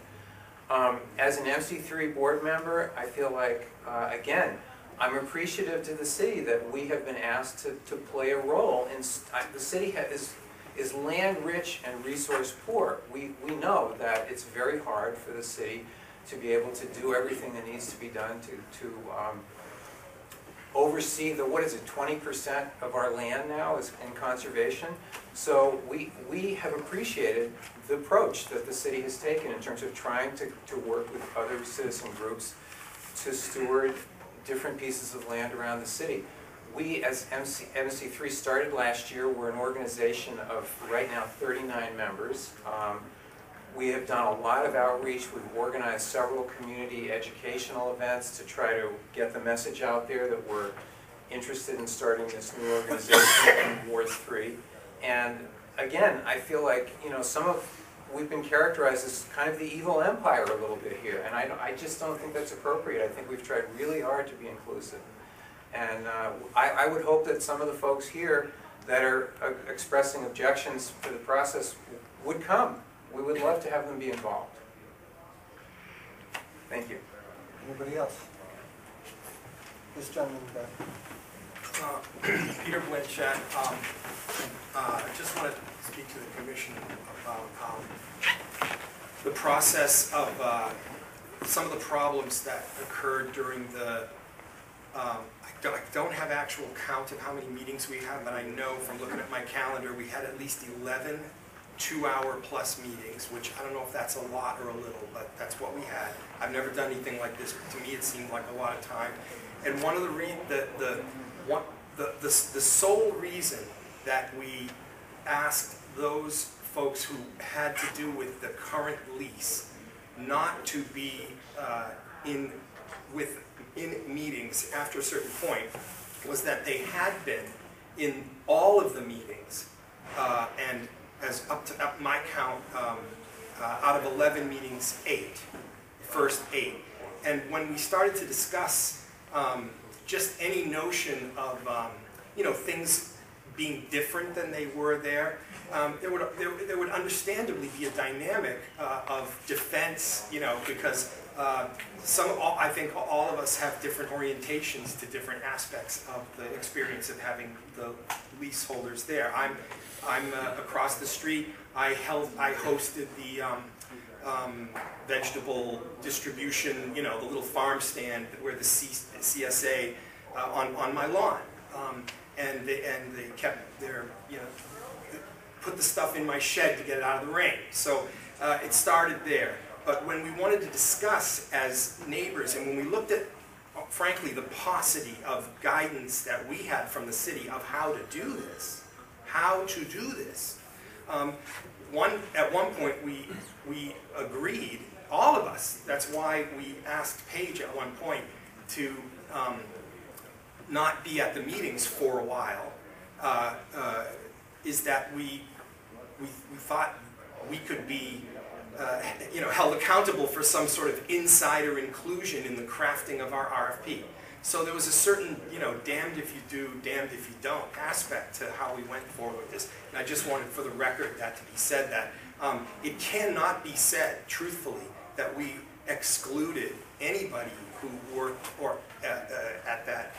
Um, as an MC3 board member, I feel like, uh, again, I'm appreciative to the city that we have been asked to, to play a role I, the city is, is land rich and resource poor. We, we know that it's very hard for the city to be able to do everything that needs to be done to, to um, oversee the, what is it, 20% of our land now is in conservation. So we, we have appreciated the approach that the city has taken in terms of trying to, to work with other citizen groups to steward different pieces of land around the city. We, as MC, MC3 started last year, we're an organization of, right now, 39 members. Um, We have done a lot of outreach, we've organized several community educational events to try to get the message out there that we're interested in starting this new organization (coughs) in Ward 3. And again, I feel like, you know, some of, we've been characterized as kind of the evil empire a little bit here, and I, I just don't think that's appropriate. I think we've tried really hard to be inclusive. And uh, I, I would hope that some of the folks here that are uh, expressing objections to the process would come. We would love to have them be involved. Thank you. Anybody else? This gentleman back. Uh, (clears throat) Peter Blanchett, um, uh, I just want to speak to the commission about um, the process of uh, some of the problems that occurred during the, um, I don't- I don't have actual count of how many meetings we had, but I know from looking at my calendar, we had at least 11 two-hour-plus meetings, which I don't know if that's a lot or a little, but that's what we had. I've never done anything like this. To me, it seemed like a lot of time. And one of the re, the, the, one, the, the, the sole reason that we asked those folks who had to do with the current lease not to be, uh, in, with, in meetings after a certain point was that they had been in all of the meetings, uh, and up to, up my count, um, uh, out of 11 meetings, eight, first eight. And when we started to discuss um, just any notion of, um, you know, things being different than they were there, um, there would, there, there would understandably be a dynamic uh, of defense, you know, because uh, some, all, I think all of us have different orientations to different aspects of the experience of having the leaseholders there. I'm, I'm uh, across the street. I held, I hosted the um, um, vegetable distribution, you know, the little farm stand where the C, CSA uh, on, on my lawn. And they, and they kept their, you know, put the stuff in my shed to get it out of the rain. So uh, it started there. But when we wanted to discuss as neighbors, and when we looked at, frankly, the paucity of guidance that we had from the city of how to do this, how to do this, um, one, at one point we, we agreed, all of us, that's why we asked Paige at one point to um, not be at the meetings for a while, uh, uh, is that we, we, we thought we could be uh, you know, held accountable for some sort of insider inclusion in the crafting of our RFP. So there was a certain, you know, damned if you do, damned if you don't aspect to how we went forward with this. And I just wanted for the record that to be said that um, it cannot be said truthfully that we excluded anybody who worked or at, uh, at that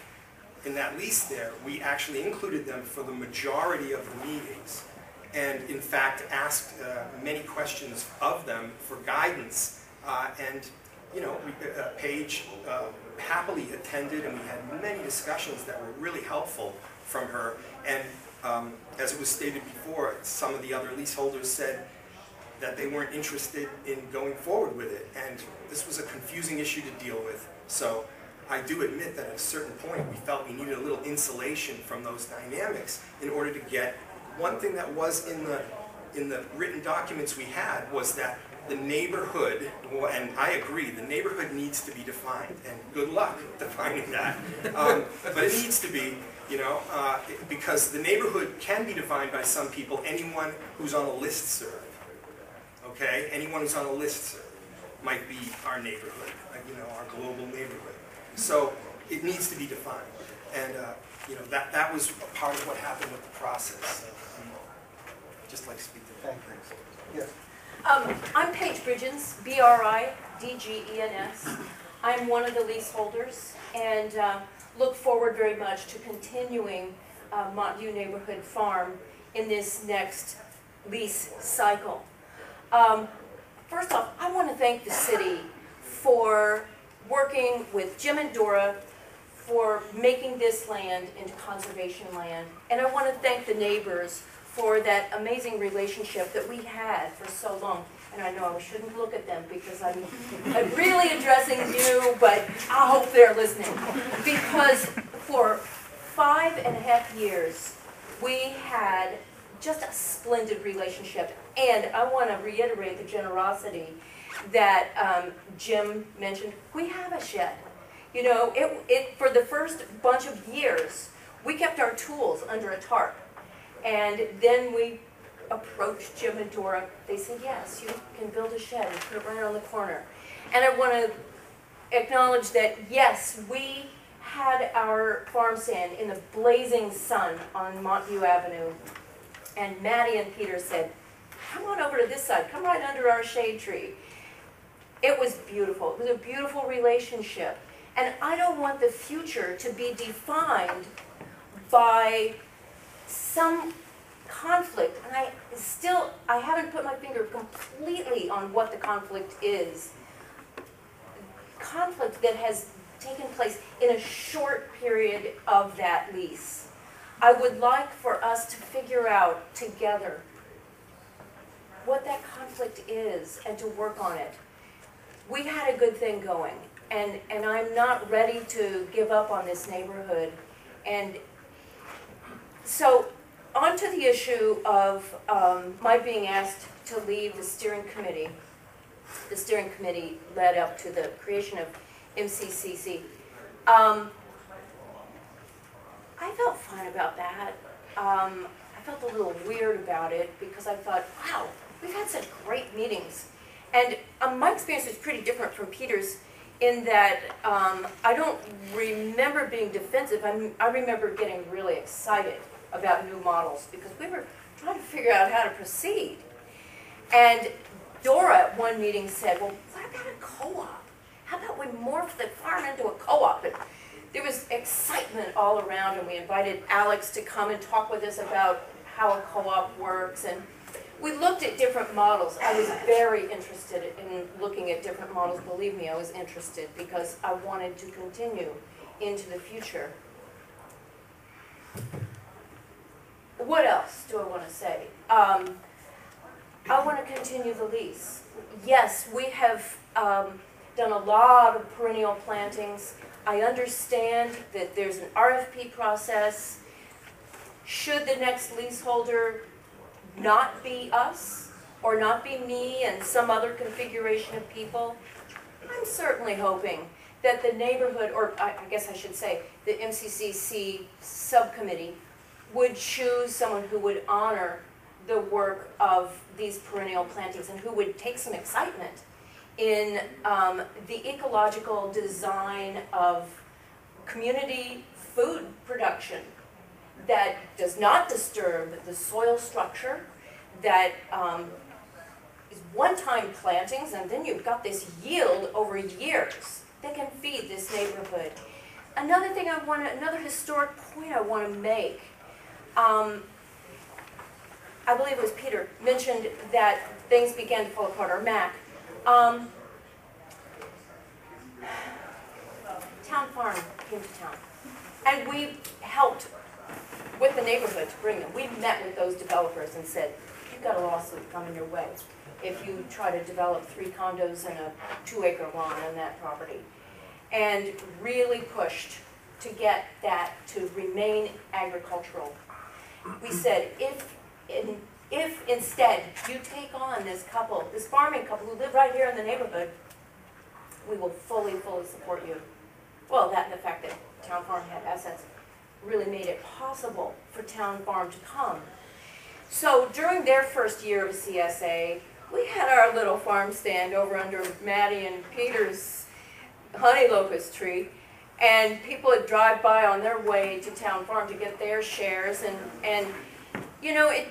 in that lease there. We actually included them for the majority of the meetings and in fact asked uh, many questions of them for guidance. Uh, and, you know, we, uh, Paige uh, happily attended and we had many discussions that were really helpful from her. And um, as it was stated before, some of the other leaseholders said that they weren't interested in going forward with it. And this was a confusing issue to deal with. So I do admit that at a certain point we felt we needed a little insulation from those dynamics in order to get one thing that was in the, in the written documents we had was that the neighborhood, and I agree, the neighborhood needs to be defined, and good luck (laughs) defining that. Um, but it needs to be, you know, uh, because the neighborhood can be defined by some people, anyone who's on a list serve. Okay? Anyone who's on a list might be our neighborhood, uh, you know, our global neighborhood. So it needs to be defined. And, uh, you know, that, that was a part of what happened with the process. So, um, just like to speak to that. Thank you. Yes. Um, I'm Paige Bridgens, B-R-I-D-G-E-N-S. I'm one of the leaseholders and uh, look forward very much to continuing uh, Montview Neighborhood Farm in this next lease cycle. Um, First off, I want to thank the city for working with Jim and Dora for making this land into conservation land. And I want to thank the neighbors for that amazing relationship that we had for so long. And I know I shouldn't look at them because I'm, I'm really addressing you, but I hope they're listening. Because for five and a half years, we had just a splendid relationship. And I want to reiterate the generosity that um, Jim mentioned. We have a shed. You know, it, it, for the first bunch of years, we kept our tools under a tarp. And then we approached Jim and Dora. They said, yes, you can build a shed and put it right on the corner. And I want to acknowledge that, yes, we had our farm stand in the blazing sun on Montview Avenue. And Maddie and Peter said, come on over to this side, come right under our shade tree. It was beautiful. It was a beautiful relationship. And I don't want the future to be defined by some conflict. And I still, I haven't put my finger completely on what the conflict is. Conflict that has taken place in a short period of that lease. I would like for us to figure out together what that conflict is and to work on it. We had a good thing going, and, and I'm not ready to give up on this neighborhood. And so, on to the issue of um, my being asked to leave the steering committee. The steering committee led up to the creation of MCCC. Um, I felt fine about that. Um, I felt a little weird about it because I thought, wow, we've had such great meetings. And um, my experience was pretty different from Peter's in that um, I don't remember being defensive. I'm, I remember getting really excited about new models because we were trying to figure out how to proceed. And Dora at one meeting said, well, what about a co-op? How about we morph the farm into a co-op? And there was excitement all around and we invited Alex to come and talk with us about how a co-op works. And we looked at different models. I was very interested in looking at different models. Believe me, I was interested because I wanted to continue into the future. What else do I want to say? Um, I want to continue the lease. Yes, we have um, done a lot of perennial plantings. I understand that there's an RFP process. Should the next leaseholder not be us, or not be me and some other configuration of people, I'm certainly hoping that the neighborhood, or I I guess I should say, the MCCC subcommittee would choose someone who would honor the work of these perennial plantings and who would take some excitement in um, the ecological design of community food production that does not disturb the soil structure, that um, is one-time plantings, and then you've got this yield over years that can feed this neighborhood. Another thing I want to, another historic point I want to make, um, I believe it was Peter, mentioned that things began to fall apart, or Mac. Um, Town Farm came to town, and we helped with the neighborhood to bring them. We met with those developers and said, you've got a lawsuit coming your way if you try to develop three condos and a two-acre lawn on that property. And really pushed to get that to remain agricultural. We said, if, in, if instead you take on this couple, this farming couple who live right here in the neighborhood, we will fully, fully support you. Well, that and the fact that Town Farm had assets really made it possible for Town Farm to come. So during their first year of CSA, we had our little farm stand over under Maddie and Peter's honey locust tree, and people would drive by on their way to Town Farm to get their shares, and, and you know, it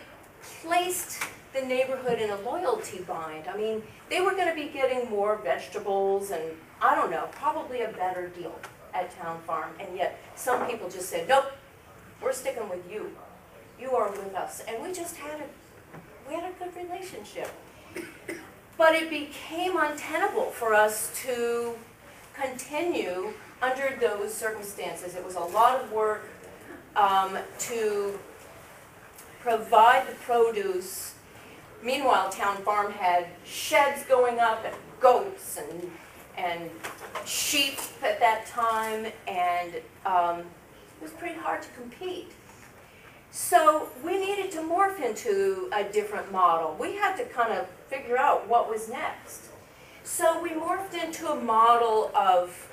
placed the neighborhood in a loyalty bind. I mean, they were going to be getting more vegetables and, I don't know, probably a better deal at Town Farm, and yet some people just said, nope, we're sticking with you. You are with us. And we just had a, we had a good relationship. But it became untenable for us to continue under those circumstances. It was a lot of work um, to provide the produce. Meanwhile, Town Farm had sheds going up and goats and and sheep at that time, and um, it was pretty hard to compete. So we needed to morph into a different model. We had to kind of figure out what was next. So we morphed into a model of,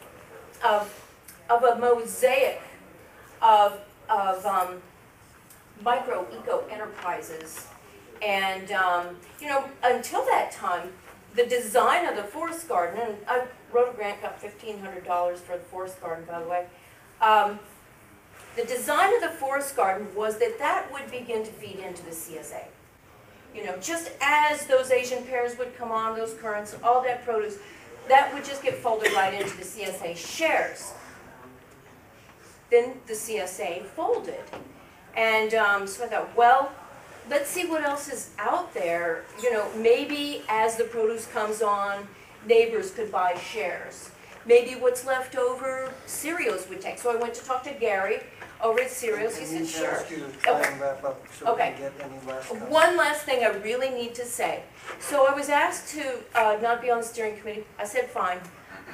of, of a mosaic of, of um, micro eco enterprises. And, um, you know, until that time, the design of the forest garden, and I wrote a grant, got fifteen hundred dollars for the forest garden, by the way. Um, the design of the forest garden was that that would begin to feed into the CSA. You know, just as those Asian pears would come on, those currants, all that produce, that would just get folded right into the CSA shares. Then the CSA folded. And um, so I thought, well, let's see what else is out there. You know, maybe as the produce comes on, neighbors could buy shares. Maybe what's left over, cereals would take. So I went to talk to Gary over at cereals. He said, sure. ask you to try and wrap up so we Okay. can get any last comments. One last thing I really need to say. So I was asked to uh, not be on the steering committee. I said, fine.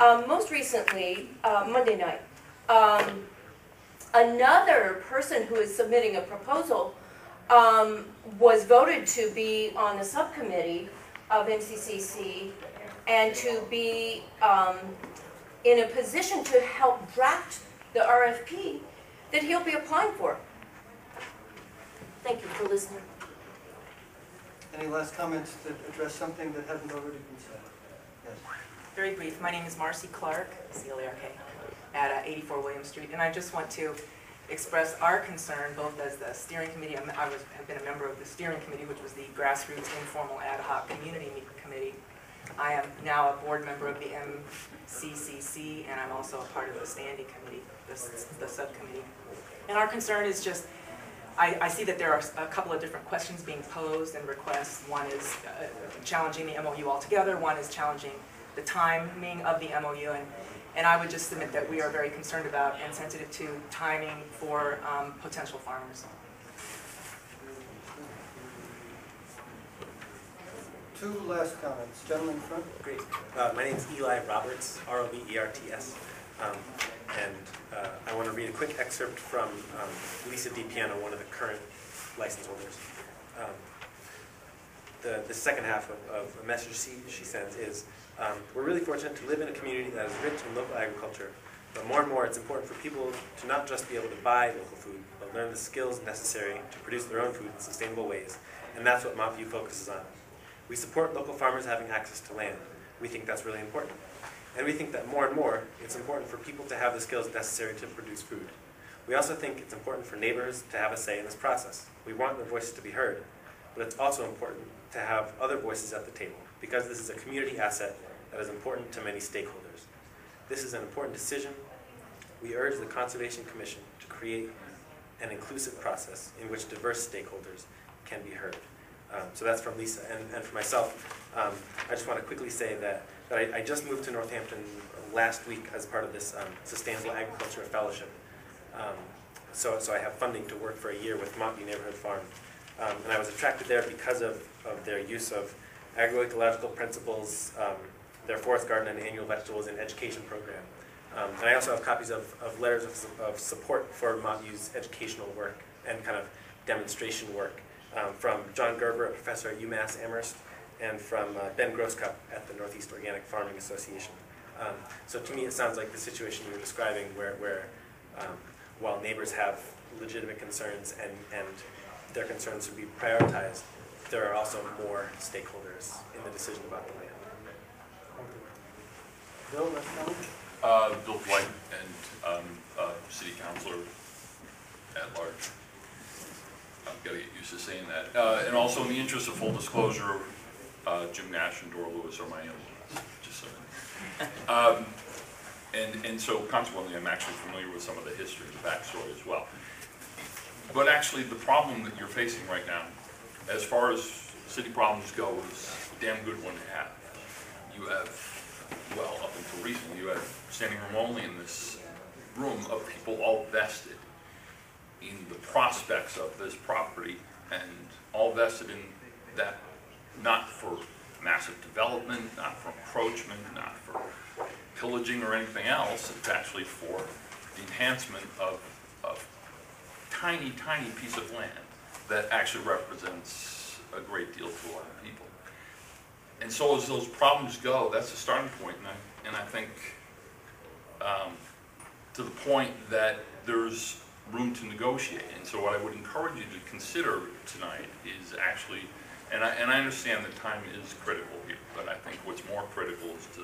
Um, Most recently, uh, Monday night, um, another person who is submitting a proposal um, was voted to be on the subcommittee of MCCC and to be um, in a position to help draft the RFP that he'll be applying for. Thank you for listening. Any last comments that address something that hasn't already been said? Yes. Very brief. My name is Marcy Clark, C-L-A-R-K, at uh, 84 William Street, and I just want to express our concern, both as the steering committee, I was, have been a member of the steering committee, which was the grassroots informal ad hoc community committee. I am now a board member of the MCCC, and I'm also a part of the standing committee, the, the subcommittee. And our concern is just, I, I see that there are a couple of different questions being posed and requests. One is uh, challenging the MOU altogether, one is challenging the timing of the MOU, and, and I would just submit that we are very concerned about and sensitive to timing for um, potential farmers. Two last comments. Gentleman in front? Great. Uh, my name is Eli Roberts, R-O-B-E-R-T-S. Um, and uh, I want to read a quick excerpt from um, Lisa DiPiano, one of the current license holders. Um, the, the second half of, of a message she, she sends is, um, we're really fortunate to live in a community that is rich in local agriculture, but more and more it's important for people to not just be able to buy local food, but learn the skills necessary to produce their own food in sustainable ways, and that's what Montview focuses on. We support local farmers having access to land. We think that's really important. And we think that more and more, it's important for people to have the skills necessary to produce food. We also think it's important for neighbors to have a say in this process. We want their voices to be heard, but it's also important to have other voices at the table, because this is a community asset that is important to many stakeholders. This is an important decision. We urge the Conservation Commission to create an inclusive process in which diverse stakeholders can be heard. Um, so that's from Lisa. And, and for myself, um, I just want to quickly say that, that I, I just moved to Northampton last week as part of this um, Sustainable Agriculture Fellowship. Um, so, so I have funding to work for a year with Montview Neighborhood Farm. Um, and I was attracted there because of, of their use of agroecological principles, um, their forest garden and annual vegetables and education program. Um, and I also have copies of, of letters of, of support for Montview's educational work and kind of demonstration work um, from John Gerber, a professor at UMass Amherst, and from uh, Ben Grosscup at the Northeast Organic Farming Association. Um, so to me, it sounds like the situation you were describing where, where um, while neighbors have legitimate concerns and, and their concerns should be prioritized, there are also more stakeholders in the decision about the land. Bill, comment? Uh, Bill Dwight and, um, uh, city councilor at large. I've gotta get used to saying that. Uh, and also in the interest of full disclosure, uh, Jim Nash and Dora Lewis are my in-laws, just so. Um, and, and so consequently, I'm actually familiar with some of the history, the backstory as well. But actually, the problem that you're facing right now, as far as city problems go, is a damn good one to have. You have, well, up until recently, you had standing room only in this room of people all vested in the prospects of this property and all vested in that, not for massive development, not for encroachment, not for pillaging or anything else, it's actually for the enhancement of a tiny, tiny piece of land that actually represents a great deal to a lot of people. And so as those problems go, that's the starting point, and I, and I think, um, to the point that there's room to negotiate. And so what I would encourage you to consider tonight is actually, and I, and I understand that time is critical here, but I think what's more critical is to,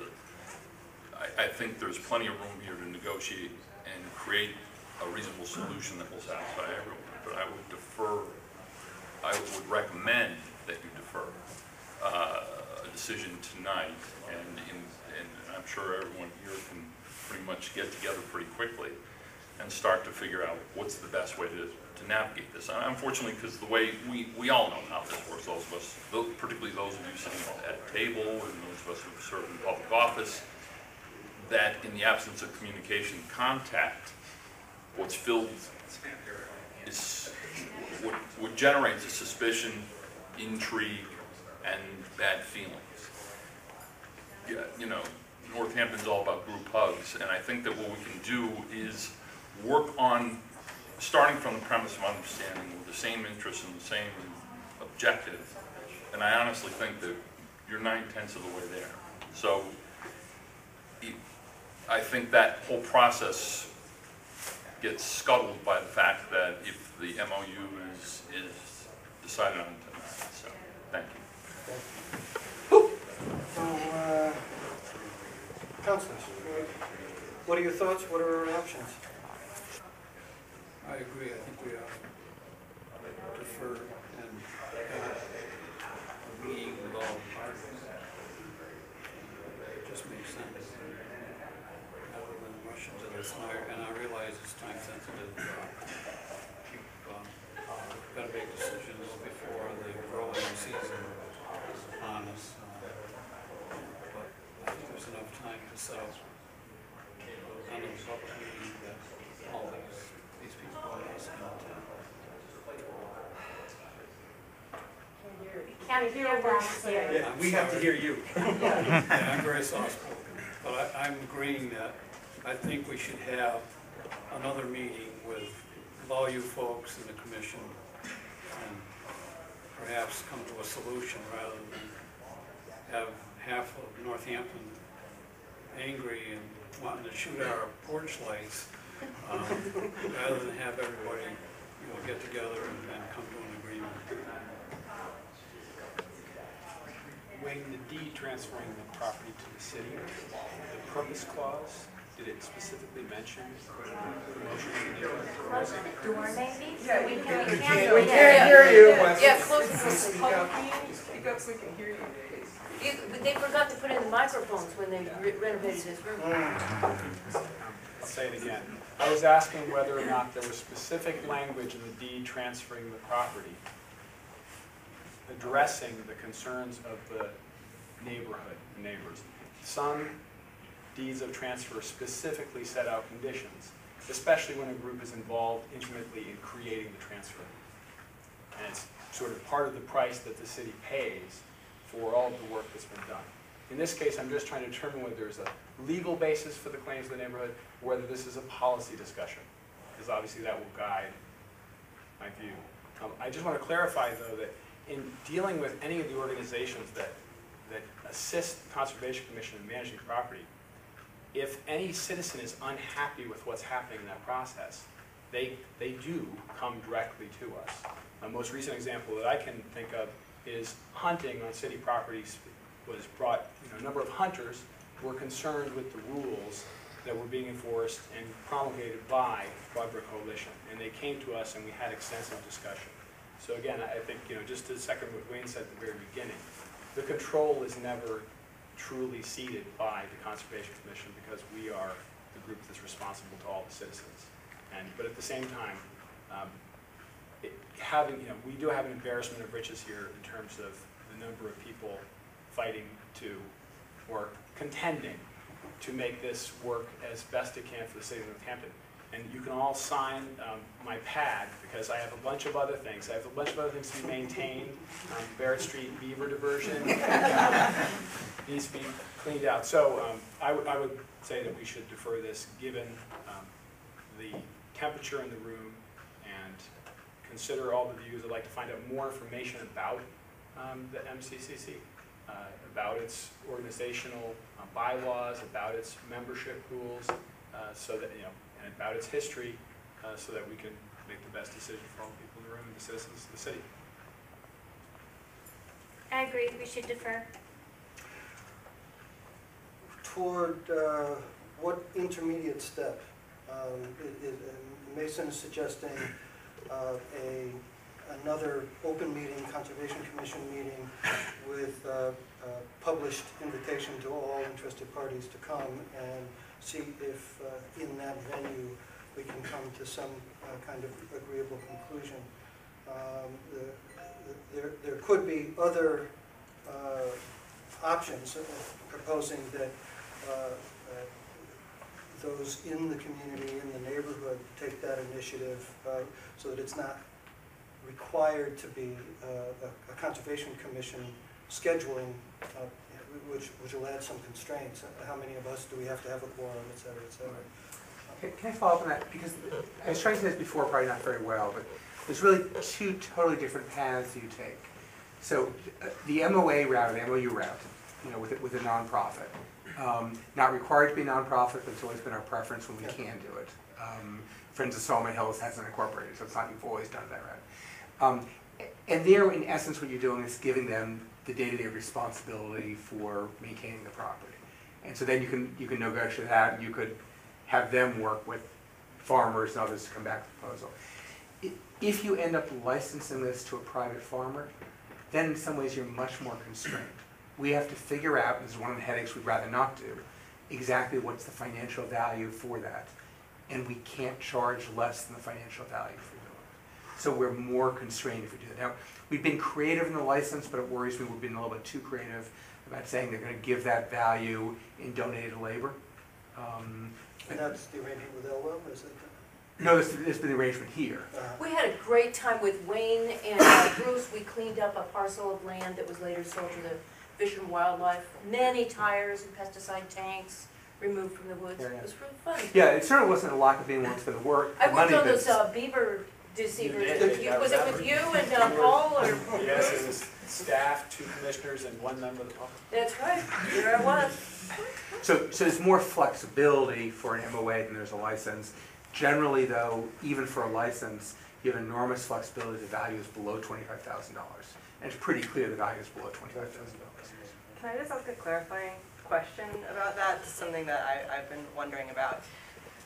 I, I think there's plenty of room here to negotiate and create a reasonable solution that will satisfy everyone. But I would defer, I would recommend that you defer uh, decision tonight, and, and I'm sure everyone here can pretty much get together pretty quickly and start to figure out what's the best way to, to navigate this. Unfortunately, because the way, we, we all know how this works, those of us, tho- particularly those of you sitting at the table, and those of us who serve in public office, that in the absence of communication contact, what's filled is, what, what generates a suspicion, intrigue, and bad feelings. Yeah, you know, Northampton's all about group hugs, and I think that what we can do is work on, starting from the premise of understanding with the same interests and the same objective, and I honestly think that you're nine tenths of the way there. So, I think that whole process gets scuttled by the fact that if the MOU is, is decided on tonight, so, thank you. So, uh, councilors, what are your thoughts, what are our options? I agree, I think we ought to defer and uh, have a meeting with all parties. It just makes sense. Rather than rush into this, and I realize it's time sensitive. uh, keep, um, Gotta make decisions before the growing season is upon us. uh, But I think there's enough time to set up kind of public all these, these people are asking to. Can't hear us. Yeah, we have to hear you. Yeah, I'm very (laughs) soft-spoken, but I, I'm agreeing that I think we should have another meeting with all you folks in the commission and perhaps come to a solution rather than have half of Northampton angry and wanting to shoot our porch lights, um, rather than have everybody, you know, get together and, and come to an agreement. Wayne, the deed transferring the property to the city, the purpose clause, did it specifically mention promotion of the neighborhood? Close the door maybe? Yeah, So we can, can't- we can't can't- hear we you. can't hear you. Yeah, close the Speak public up. Speak up so we can hear you, please. You- but They forgot to put in the microphones when they re- renovated this room. I'll say it again. I was asking whether or not there was specific language in the deed transferring the property addressing the concerns of the neighborhood, neighbors. Some deeds of transfer specifically set out conditions, especially when a group is involved intimately in creating the transfer. And it's sort of part of the price that the city pays for all of the work that's been done. In this case, I'm just trying to determine whether there's a legal basis for the claims of the neighborhood, or whether this is a policy discussion, because obviously that will guide my view. Um, I just want to clarify, though, that in dealing with any of the organizations that, that assist the Conservation Commission in managing property, if any citizen is unhappy with what's happening in that process, they, they do come directly to us. A most recent example that I can think of is hunting on city properties was brought, you know, a number of hunters were concerned with the rules that were being enforced and promulgated by Broad Brook Coalition. And they came to us and we had extensive discussion. So again, I think, you know, just to second what Wayne said at the very beginning, the control is never truly ceded by the Conservation Commission because we are the group that's responsible to all the citizens. And, but at the same time, um, it- having, you know, we do have an embarrassment of riches here in terms of the number of people fighting to, or contending to make this work as best it can for the city of Northampton. And you can all sign um, my pad, because I have a bunch of other things. I have a bunch of other things to be maintained. Um, Barrett Street beaver diversion um, needs to be cleaned out. So um, I would, I would say that we should defer this, given um, the temperature in the room consider all the views. I'd like to find out more information about um, the MCCC, uh, about its organizational uh, bylaws, about its membership rules, uh, so that, you know, and about its history, uh, so that we can make the best decision for all the people in the room and the citizens of the city. I agree, we should defer. Toward uh, what intermediate step? Um, i- i- uh, Mason is suggesting a, another open meeting, Conservation Commission meeting with uh, uh, published invitation to all interested parties to come and see if uh, in that venue we can come to some uh, kind of agreeable conclusion. Um, the- There, there could be other uh, options, proposing that uh, those in the community, in the neighborhood, take that initiative uh, so that it's not required to be uh, a a conservation commission scheduling, uh, which, which will add some constraints. Uh, How many of us do we have to have a quorum, et cetera, et cetera. Can I follow up on that? Because I was trying to say this before, probably not very well, but there's really two totally different paths you take. So uh, the MOA route, the MOU route, you know, with a, with a nonprofit, um, not required to be a nonprofit, but it's always been our preference when we can do it. Um, Friends of Sawmill Hills hasn't incorporated, so it's not, you've always done that route. Um, and there, in essence, what you're doing is giving them the day-to-day responsibility for maintaining the property. And so then you can, you can negotiate that, and you could have them work with farmers and others to come back with a proposal. I- If you end up licensing this to a private farmer, then in some ways you're much more constrained. We have to figure out, this is one of the headaches we'd rather not do, exactly what's the financial value for that. And we can't charge less than the financial value for doing it. So we're more constrained if we do that. Now, we've been creative in the license, but it worries me we've been a little bit too creative about saying they're gonna give that value in donated labor. Um, And that's the arrangement with Elwell, is it? No, this, this has been the arrangement here. Uh, We had a great time with Wayne and uh, Bruce. We cleaned up a parcel of land that was later sold to the Fish and Wildlife. Many tires and pesticide tanks removed from the woods. Yeah, yeah. It was really fun. Yeah, it certainly wasn't a lack of being willing to the work, I the worked money on those that's. uh, beaver deceivers. You did, with you. that Was was it with you and uh, Paul or? Yes, it was staff, two commissioners, and one member of the public. That's right. There I was. So, so there's more flexibility for an MOA than there's a license. Generally, though, even for a license, you have enormous flexibility, the value is below twenty-five thousand dollars. And it's pretty clear the value is below twenty-five thousand dollars. Can I just ask a clarifying question about that? Just something that I, I've been wondering about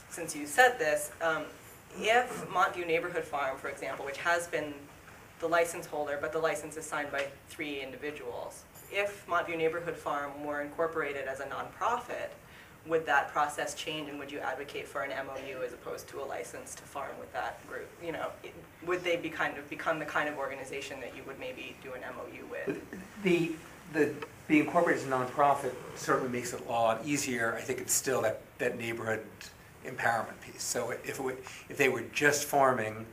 since you said this. Um, if Montview Neighborhood Farm, for example, which has been the license holder, but the license is signed by three individuals, if Montview Neighborhood Farm were incorporated as a nonprofit, would that process change and would you advocate for an MOU as opposed to a license to farm with that group? You know, would they be kind of, become the kind of organization that you would maybe do an MOU with? The, the, being incorporated as a nonprofit certainly makes it a lot easier. I think it's still that, that neighborhood empowerment piece. So if it would, if they were just farming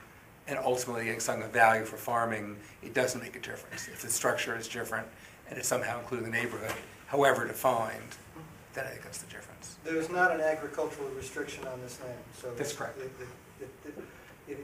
and ultimately getting some of value for farming, it doesn't make a difference. If the structure is different and it's somehow including the neighborhood, however defined, then I think that's the difference. There's not an agricultural restriction on this land, so. That's correct. it- it- it- it- it-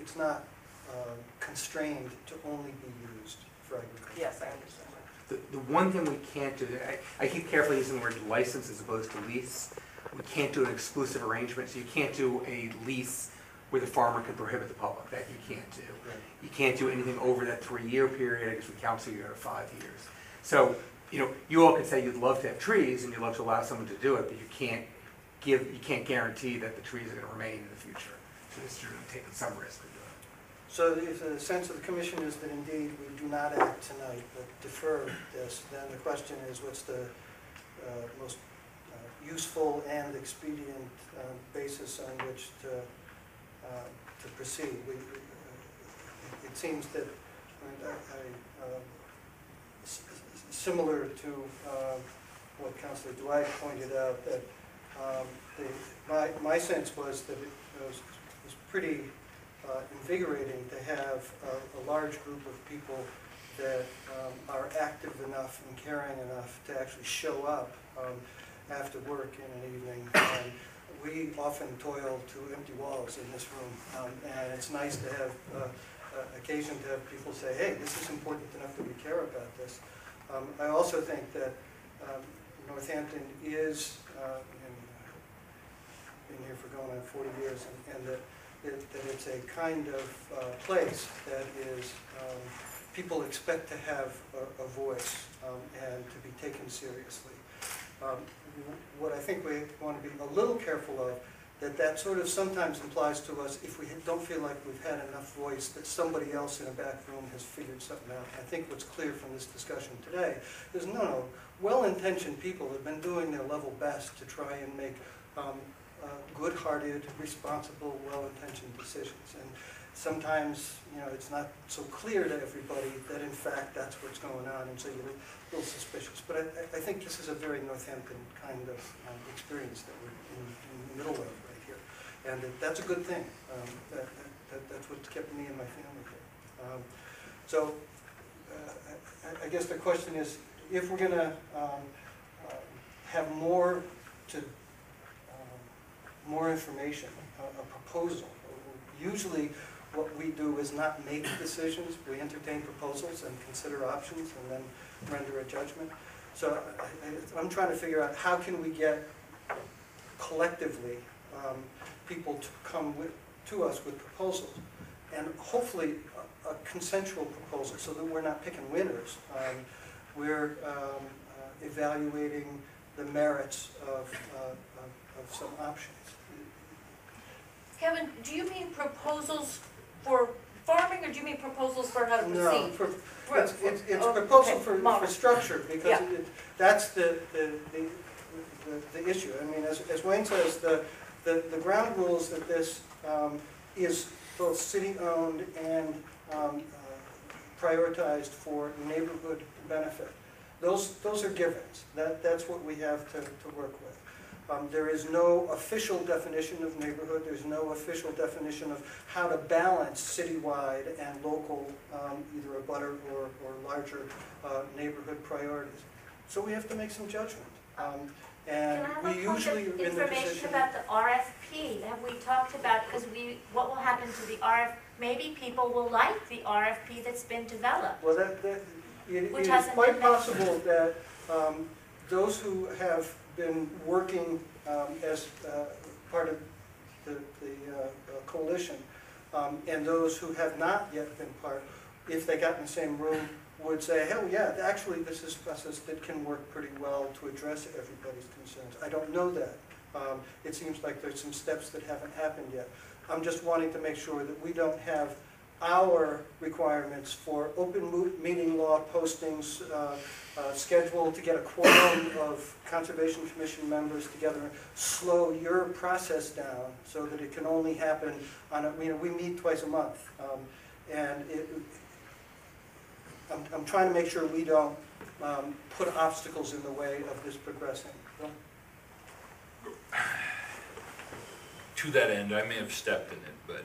It's not uh, constrained to only be used for agriculture. Yes, I understand. The, the one thing we can't do, I, I keep carefully using the word license as opposed to lease. We can't do an exclusive arrangement, so you can't do a lease where the farmer can prohibit the public, that you can't do. You can't do anything over that three-year period, I guess we counsel you to five years. So, you know, you all could say you'd love to have trees and you'd love to allow someone to do it, but you can't give, you can't guarantee that the trees are gonna remain in the future. So it's sort of taking some risk to. So if the sense of the commission is that indeed we do not act tonight, but defer this, then the question is what's the uh, most uh, useful and expedient uh, basis on which to, uh, to proceed? We- we, uh, It seems that, I I- um, similar to uh, what Councilor Dwight pointed out, that um, the, my, my sense was that it was, was pretty uh, invigorating to have a, a large group of people that um, are active enough and caring enough to actually show up um, after work in an evening. Um, we often toil to empty walls in this room, um, and it's nice to have uh, uh, occasion to have people say, hey, this is important enough that we care about this. Um, I also think that um, Northampton is, uh, and uh, been here for going on 40 years, and- and that it- that it's a kind of uh, place that is, um, people expect to have a- a voice um, and to be taken seriously. Um, What I think we want to be a little careful of, that that sort of sometimes implies to us, if we don't feel like we've had enough voice, that somebody else in a back room has figured something out. I think what's clear from this discussion today is, no, no, well-intentioned people have been doing their level best to try and make um, uh, good-hearted, responsible, well-intentioned decisions. And sometimes, you know, it's not so clear to everybody that in fact that's what's going on, and so you're a little suspicious. But I, I- think this is a very Northampton kind of um, experience that we're in, in the middle of right here. And that- that's a good thing. Um, that, that, that's what's kept me and my family here. Um, so, uh, I, I guess the question is, if we're gonna, um, uh, have more to, more information, a, a proposal, usually what we do is not make decisions, we entertain proposals and consider options and then render a judgment. So I, I'm trying to figure out how can we get collectively, um, people to come with, to us with proposals. And hopefully a a consensual proposal so that we're not picking winners. Um, We're um, uh, evaluating the merits of, uh, of of some options. Kevin, do you mean proposals for farming, or do you mean proposals for how to No, proceed? for, For- it's, it's, it's oh, proposal okay, for, model. for structure, because Yeah. it, that's the, the, the, the- the issue. I mean, as, as Wayne says, the, the, the ground rules that this, um, is both city-owned and, um, uh, prioritized for neighborhood benefit. Those, those are givens. That, that's what we have to, to work with. Um, There is no official definition of neighborhood, there's no official definition of how to balance citywide and local, um, either abutter or, or larger uh, neighborhood priorities. So we have to make some judgment. Um, And Can I have we usually are in the information position. about the RFP? Have we talked about, because we, what will happen to the RF, maybe people will like the RFP that's been developed. Well, that, that, it it is quite possible that um, those who have been working um, as uh, part of the the, uh, uh, coalition, um, and those who have not yet been part, if they got in the same room, would say, hell, yeah, actually, this is a process that can work pretty well to address everybody's concerns. I don't know that. Um, It seems like there's some steps that haven't happened yet. I'm just wanting to make sure that we don't have our requirements for open meeting law postings, uh, uh, schedule to get a quorum of Conservation Commission members together, slow your process down so that it can only happen on, a you know, we meet twice a month. Um, And it, I'm, I'm trying to make sure we don't um, put obstacles in the way of this progressing. Bill? To that end, I may have stepped in it, but,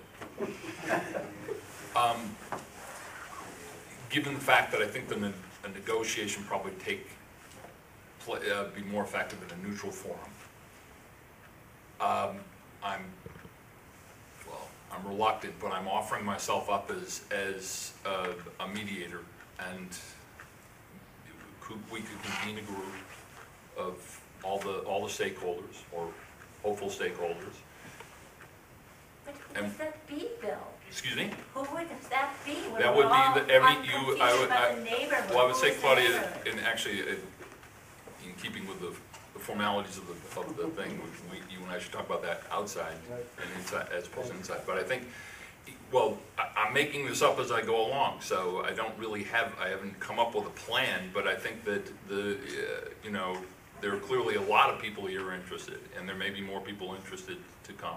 um, given the fact that I think the a negotiation probably take, pla- uh, be more effective in a neutral forum, um, I'm, well, I'm reluctant, but I'm offering myself up as, as uh, a mediator, and could, we could convene a group of all the, all the stakeholders, or hopeful stakeholders, But who And- would that be, Bill? Excuse me? Who would that be? That we're would all- be the, every, I'm you, confused I would, about I, the neighborhood. well, I would say Who's the Claudia, neighborhood? and actually, in keeping with the, the formalities of the, of the thing, which we, you and I should talk about that outside and inside, as opposed to inside, but I think, well, I, I'm making this up as I go along, so I don't really have, I haven't come up with a plan, but I think that the, uh, you know, there are clearly a lot of people here interested, and there may be more people interested to come,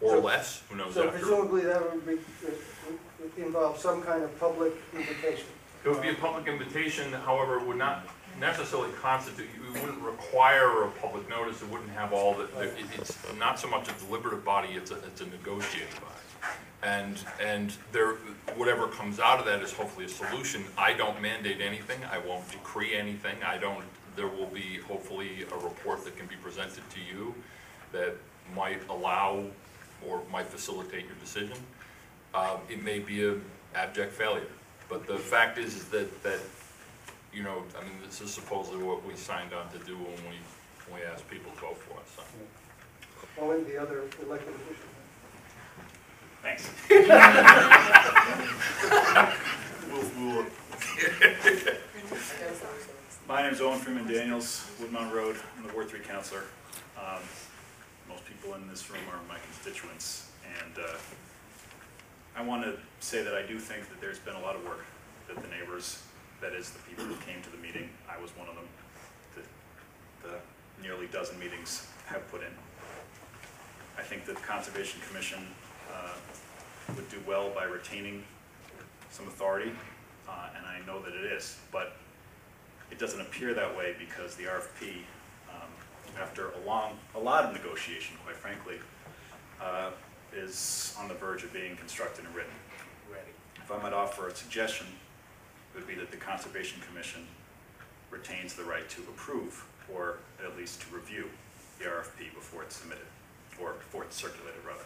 or So- less, who knows So after. presumably that would be, would involve some kind of public invitation. It would be a public invitation, however, it would not necessarily constitute, it wouldn't require a public notice, it wouldn't have all the, the- it- it's not so much a deliberative body, it's a, it's a negotiating body. And, and there, whatever comes out of that is hopefully a solution. I don't mandate anything, I won't decree anything, I don't, there will be hopefully a report that can be presented to you that might allow or might facilitate your decision. Um, It may be a abject failure, but the fact is is that, that, you know, I mean, this is supposedly what we signed on to do when we, when we asked people to vote for us, so. Well, and the other elected officials. Thanks. (laughs) We'll- we'll- My name's Owen Freeman Daniels, Woodmont Road, I'm the Ward Three counselor. Um, Most people in this room are my constituents, and uh, I want to say that I do think that there's been a lot of work that the neighbors, that is, the people who came to the meeting, I was one of them, the, the nearly dozen meetings have put in. I think that the Conservation Commission uh, would do well by retaining some authority, uh, and I know that it is, but it doesn't appear that way because the RFP, um, after a long, a lot of negotiation, quite frankly, uh, is on the verge of being constructed and written. If I might offer a suggestion, it would be that the Conservation Commission retains the right to approve, or at least to review, the RFP before it's submitted, or before it's circulated, rather.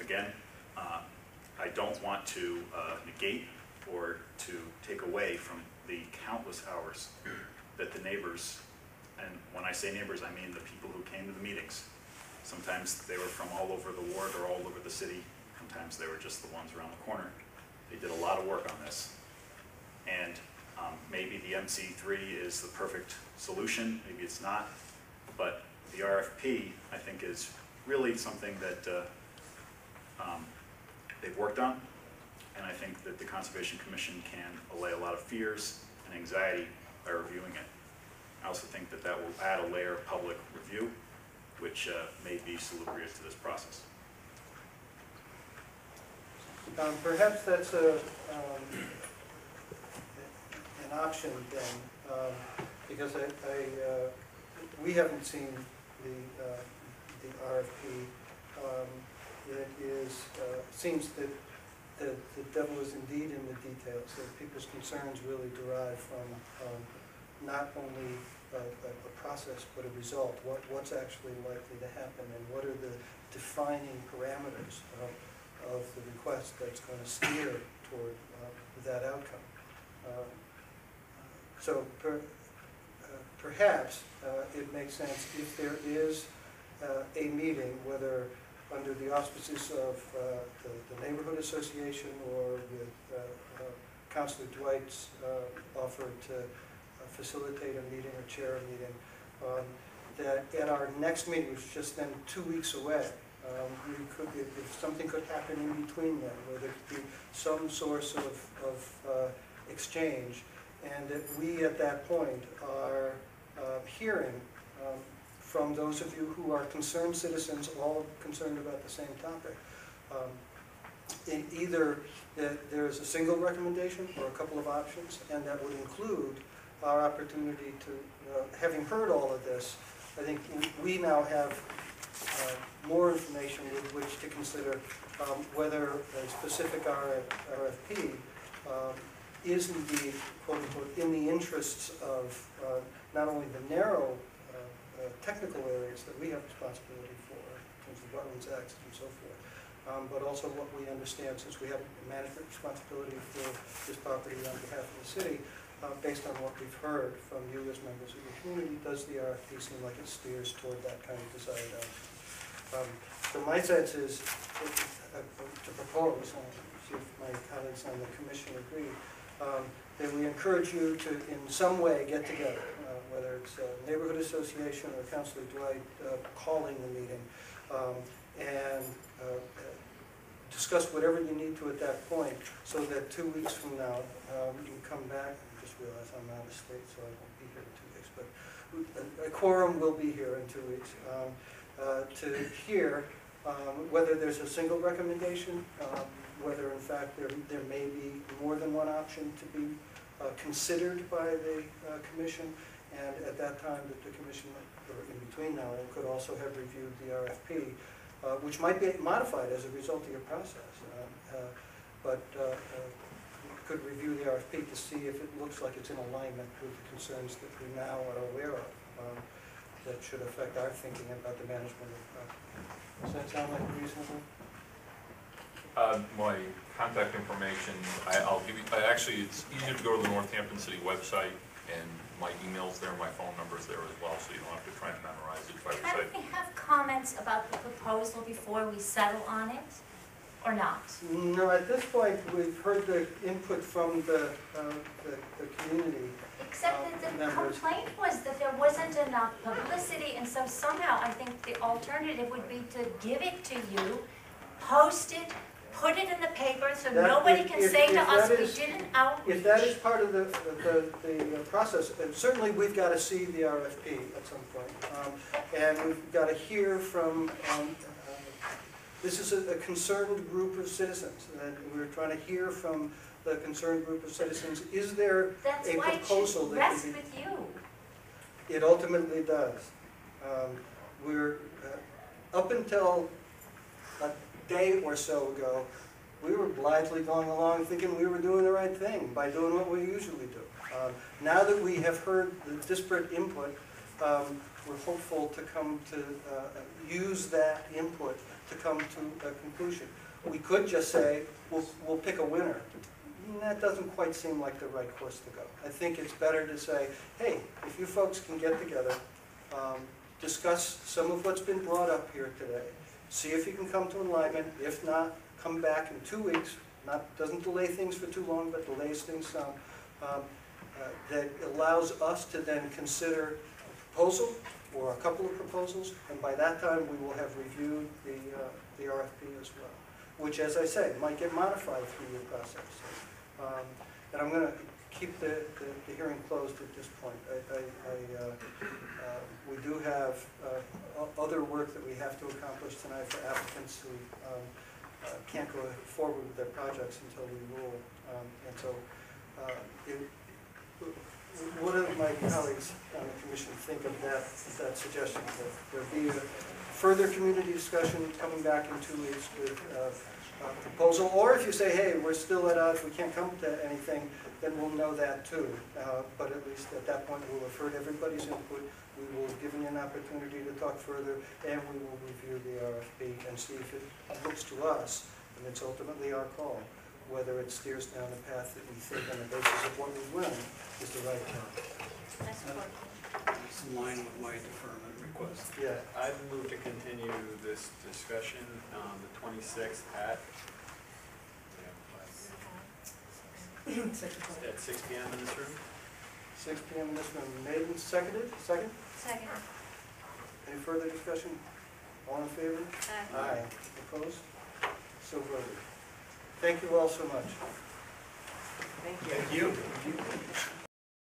Again, uh, I don't want to uh, negate or to take away from the countless hours that the neighbors, and when I say neighbors, I mean the people who came to the meetings. Sometimes they were from all over the ward or all over the city, sometimes they were just the ones around the corner. They did a lot of work on this. And um, maybe the MC3 is the perfect solution, maybe it's not, but the RFP, I think, is really something that uh, um, they've worked on, and I think that the Conservation Commission can allay a lot of fears and anxiety by reviewing it. I also think that that will add a layer of public review, which uh, may be salubrious to this process. Um, Perhaps that's a, um, an option then, um, because I, I, uh, we haven't seen the, uh, the RFP. Um, It is, uh, seems that the, the devil is indeed in the details, that people's concerns really derive from um, not only a, a a process, but a result, what, what's actually likely to happen, and what are the defining parameters of, of the request that's going to steer toward uh, that outcome. Uh, So per, uh, perhaps uh, it makes sense if there is a meeting, whether under the auspices of the the neighborhood association or with Counselor Dwight's offer to facilitate a meeting or chair a meeting, um, that at our next meeting, which is just then two weeks away, um, we could, if if something could happen in between then, where there could be some source of, of uh, exchange, and that we at that point are uh, hearing um, from those of you who are concerned citizens, all concerned about the same topic. Um, In either that there is a single recommendation or a couple of options, and that would include our opportunity to, uh, having heard all of this, I think we now have uh, more information with which to consider um, whether a specific RF RFP um, is indeed, quote unquote, in the interests of uh, not only the narrow uh, uh, technical areas that we have responsibility for, in terms of wetlands access and so forth, um, but also what we understand, since we have management responsibility for this property on behalf of the city, uh, based on what we've heard from you as members of the community, does the RFP seem like it steers toward that kind of desired outcome? Um, So my sense is, uh, to propose, and see if my colleagues on the commission agree, um, that we encourage you to, in some way, get together, uh, whether it's a neighborhood association or Councilor Dwight uh, calling the meeting, um, and uh, uh, discuss whatever you need to at that point, so that two weeks from now, um, you can come back, just I'm out of state, so I won't be here in two weeks, but a- quorum will be here in two weeks, um, uh, to hear um, whether there's a single recommendation, um, whether in fact there, there may be more than one option to be uh, considered by the uh, commission, and at that time, that the commission, or in between now, could also have reviewed the RFP, uh, which might be modified as a result of your process. uh, uh, But uh, uh, could review the RFP to see if it looks like it's in alignment with the concerns that we now are aware of. Um, that should affect our thinking about the management of the property. Does that sound like reasonable? Uh, my contact information, I, I'll give you, I actually, it's easier to go to the Northampton City website, and my email's there, my phone number's there as well, so you don't have to try and memorize it by Can sight. we have comments about the proposal before we settle on it, or not? No, at this point, we've heard the input from the, uh, the, the community. Except that the Members. complaint was that there wasn't enough publicity, and so somehow I think the alternative would be to give it to you, post it, put it in the paper, so That- nobody if- can if- say to us, that we didn't outreach. If that is part of the, the, the uh, process, and certainly we've got to see the RFP at some point. Um, And we've got to hear from, um, uh, this is a a concerned group of citizens, and we're trying to hear from the concerned group of citizens. Is there That's a why it proposal should that rest can be? with you. It ultimately does. Um, We're, uh, up until a day or so ago, we were blithely going along thinking we were doing the right thing by doing what we usually do. Um, Now that we have heard the disparate input, um, we're hopeful to come to, uh, use that input to come to a conclusion. We could just say, we'll, we'll pick a winner. And That doesn't quite seem like the right course to go. I think it's better to say, hey, if you folks can get together, um, discuss some of what's been brought up here today, see if you can come to alignment, if not, come back in two weeks, not, doesn't delay things for too long, but delays things some, um, uh, that allows us to then consider a proposal or a couple of proposals, and by that time, we will have reviewed the, uh, the RFP as well, which, as I say, might get modified through your process. Um, And I'm going to keep the, the- the hearing closed at this point. I, I, I, uh, uh, we do have uh, other work that we have to accomplish tonight for applicants who um, uh, can't go forward with their projects until we rule. Um, And so, uh, it- what do my colleagues on the commission think of that, that suggestion? That there be a further community discussion coming back in two weeks with uh, a proposal? Or if you say, hey, we're still at odds, we can't come to anything, then we'll know that too. Uh, But at least at that point, we'll have heard everybody's input, we will have given you an opportunity to talk further, and we will review the RFP and see if it looks to us, and it's ultimately our call, whether it steers down the path that we think on the basis of what we've learned is the right path. Uh, it's in line with my deferment request. Yeah. I'd move to continue this discussion on the twenty-sixth at, at six P M in this room. Six P M in this room, made and seconded, second? Second. Any further discussion? All in favor? Aye. Aye. Opposed? So voted. Thank you all so much. Thank you. Thank you.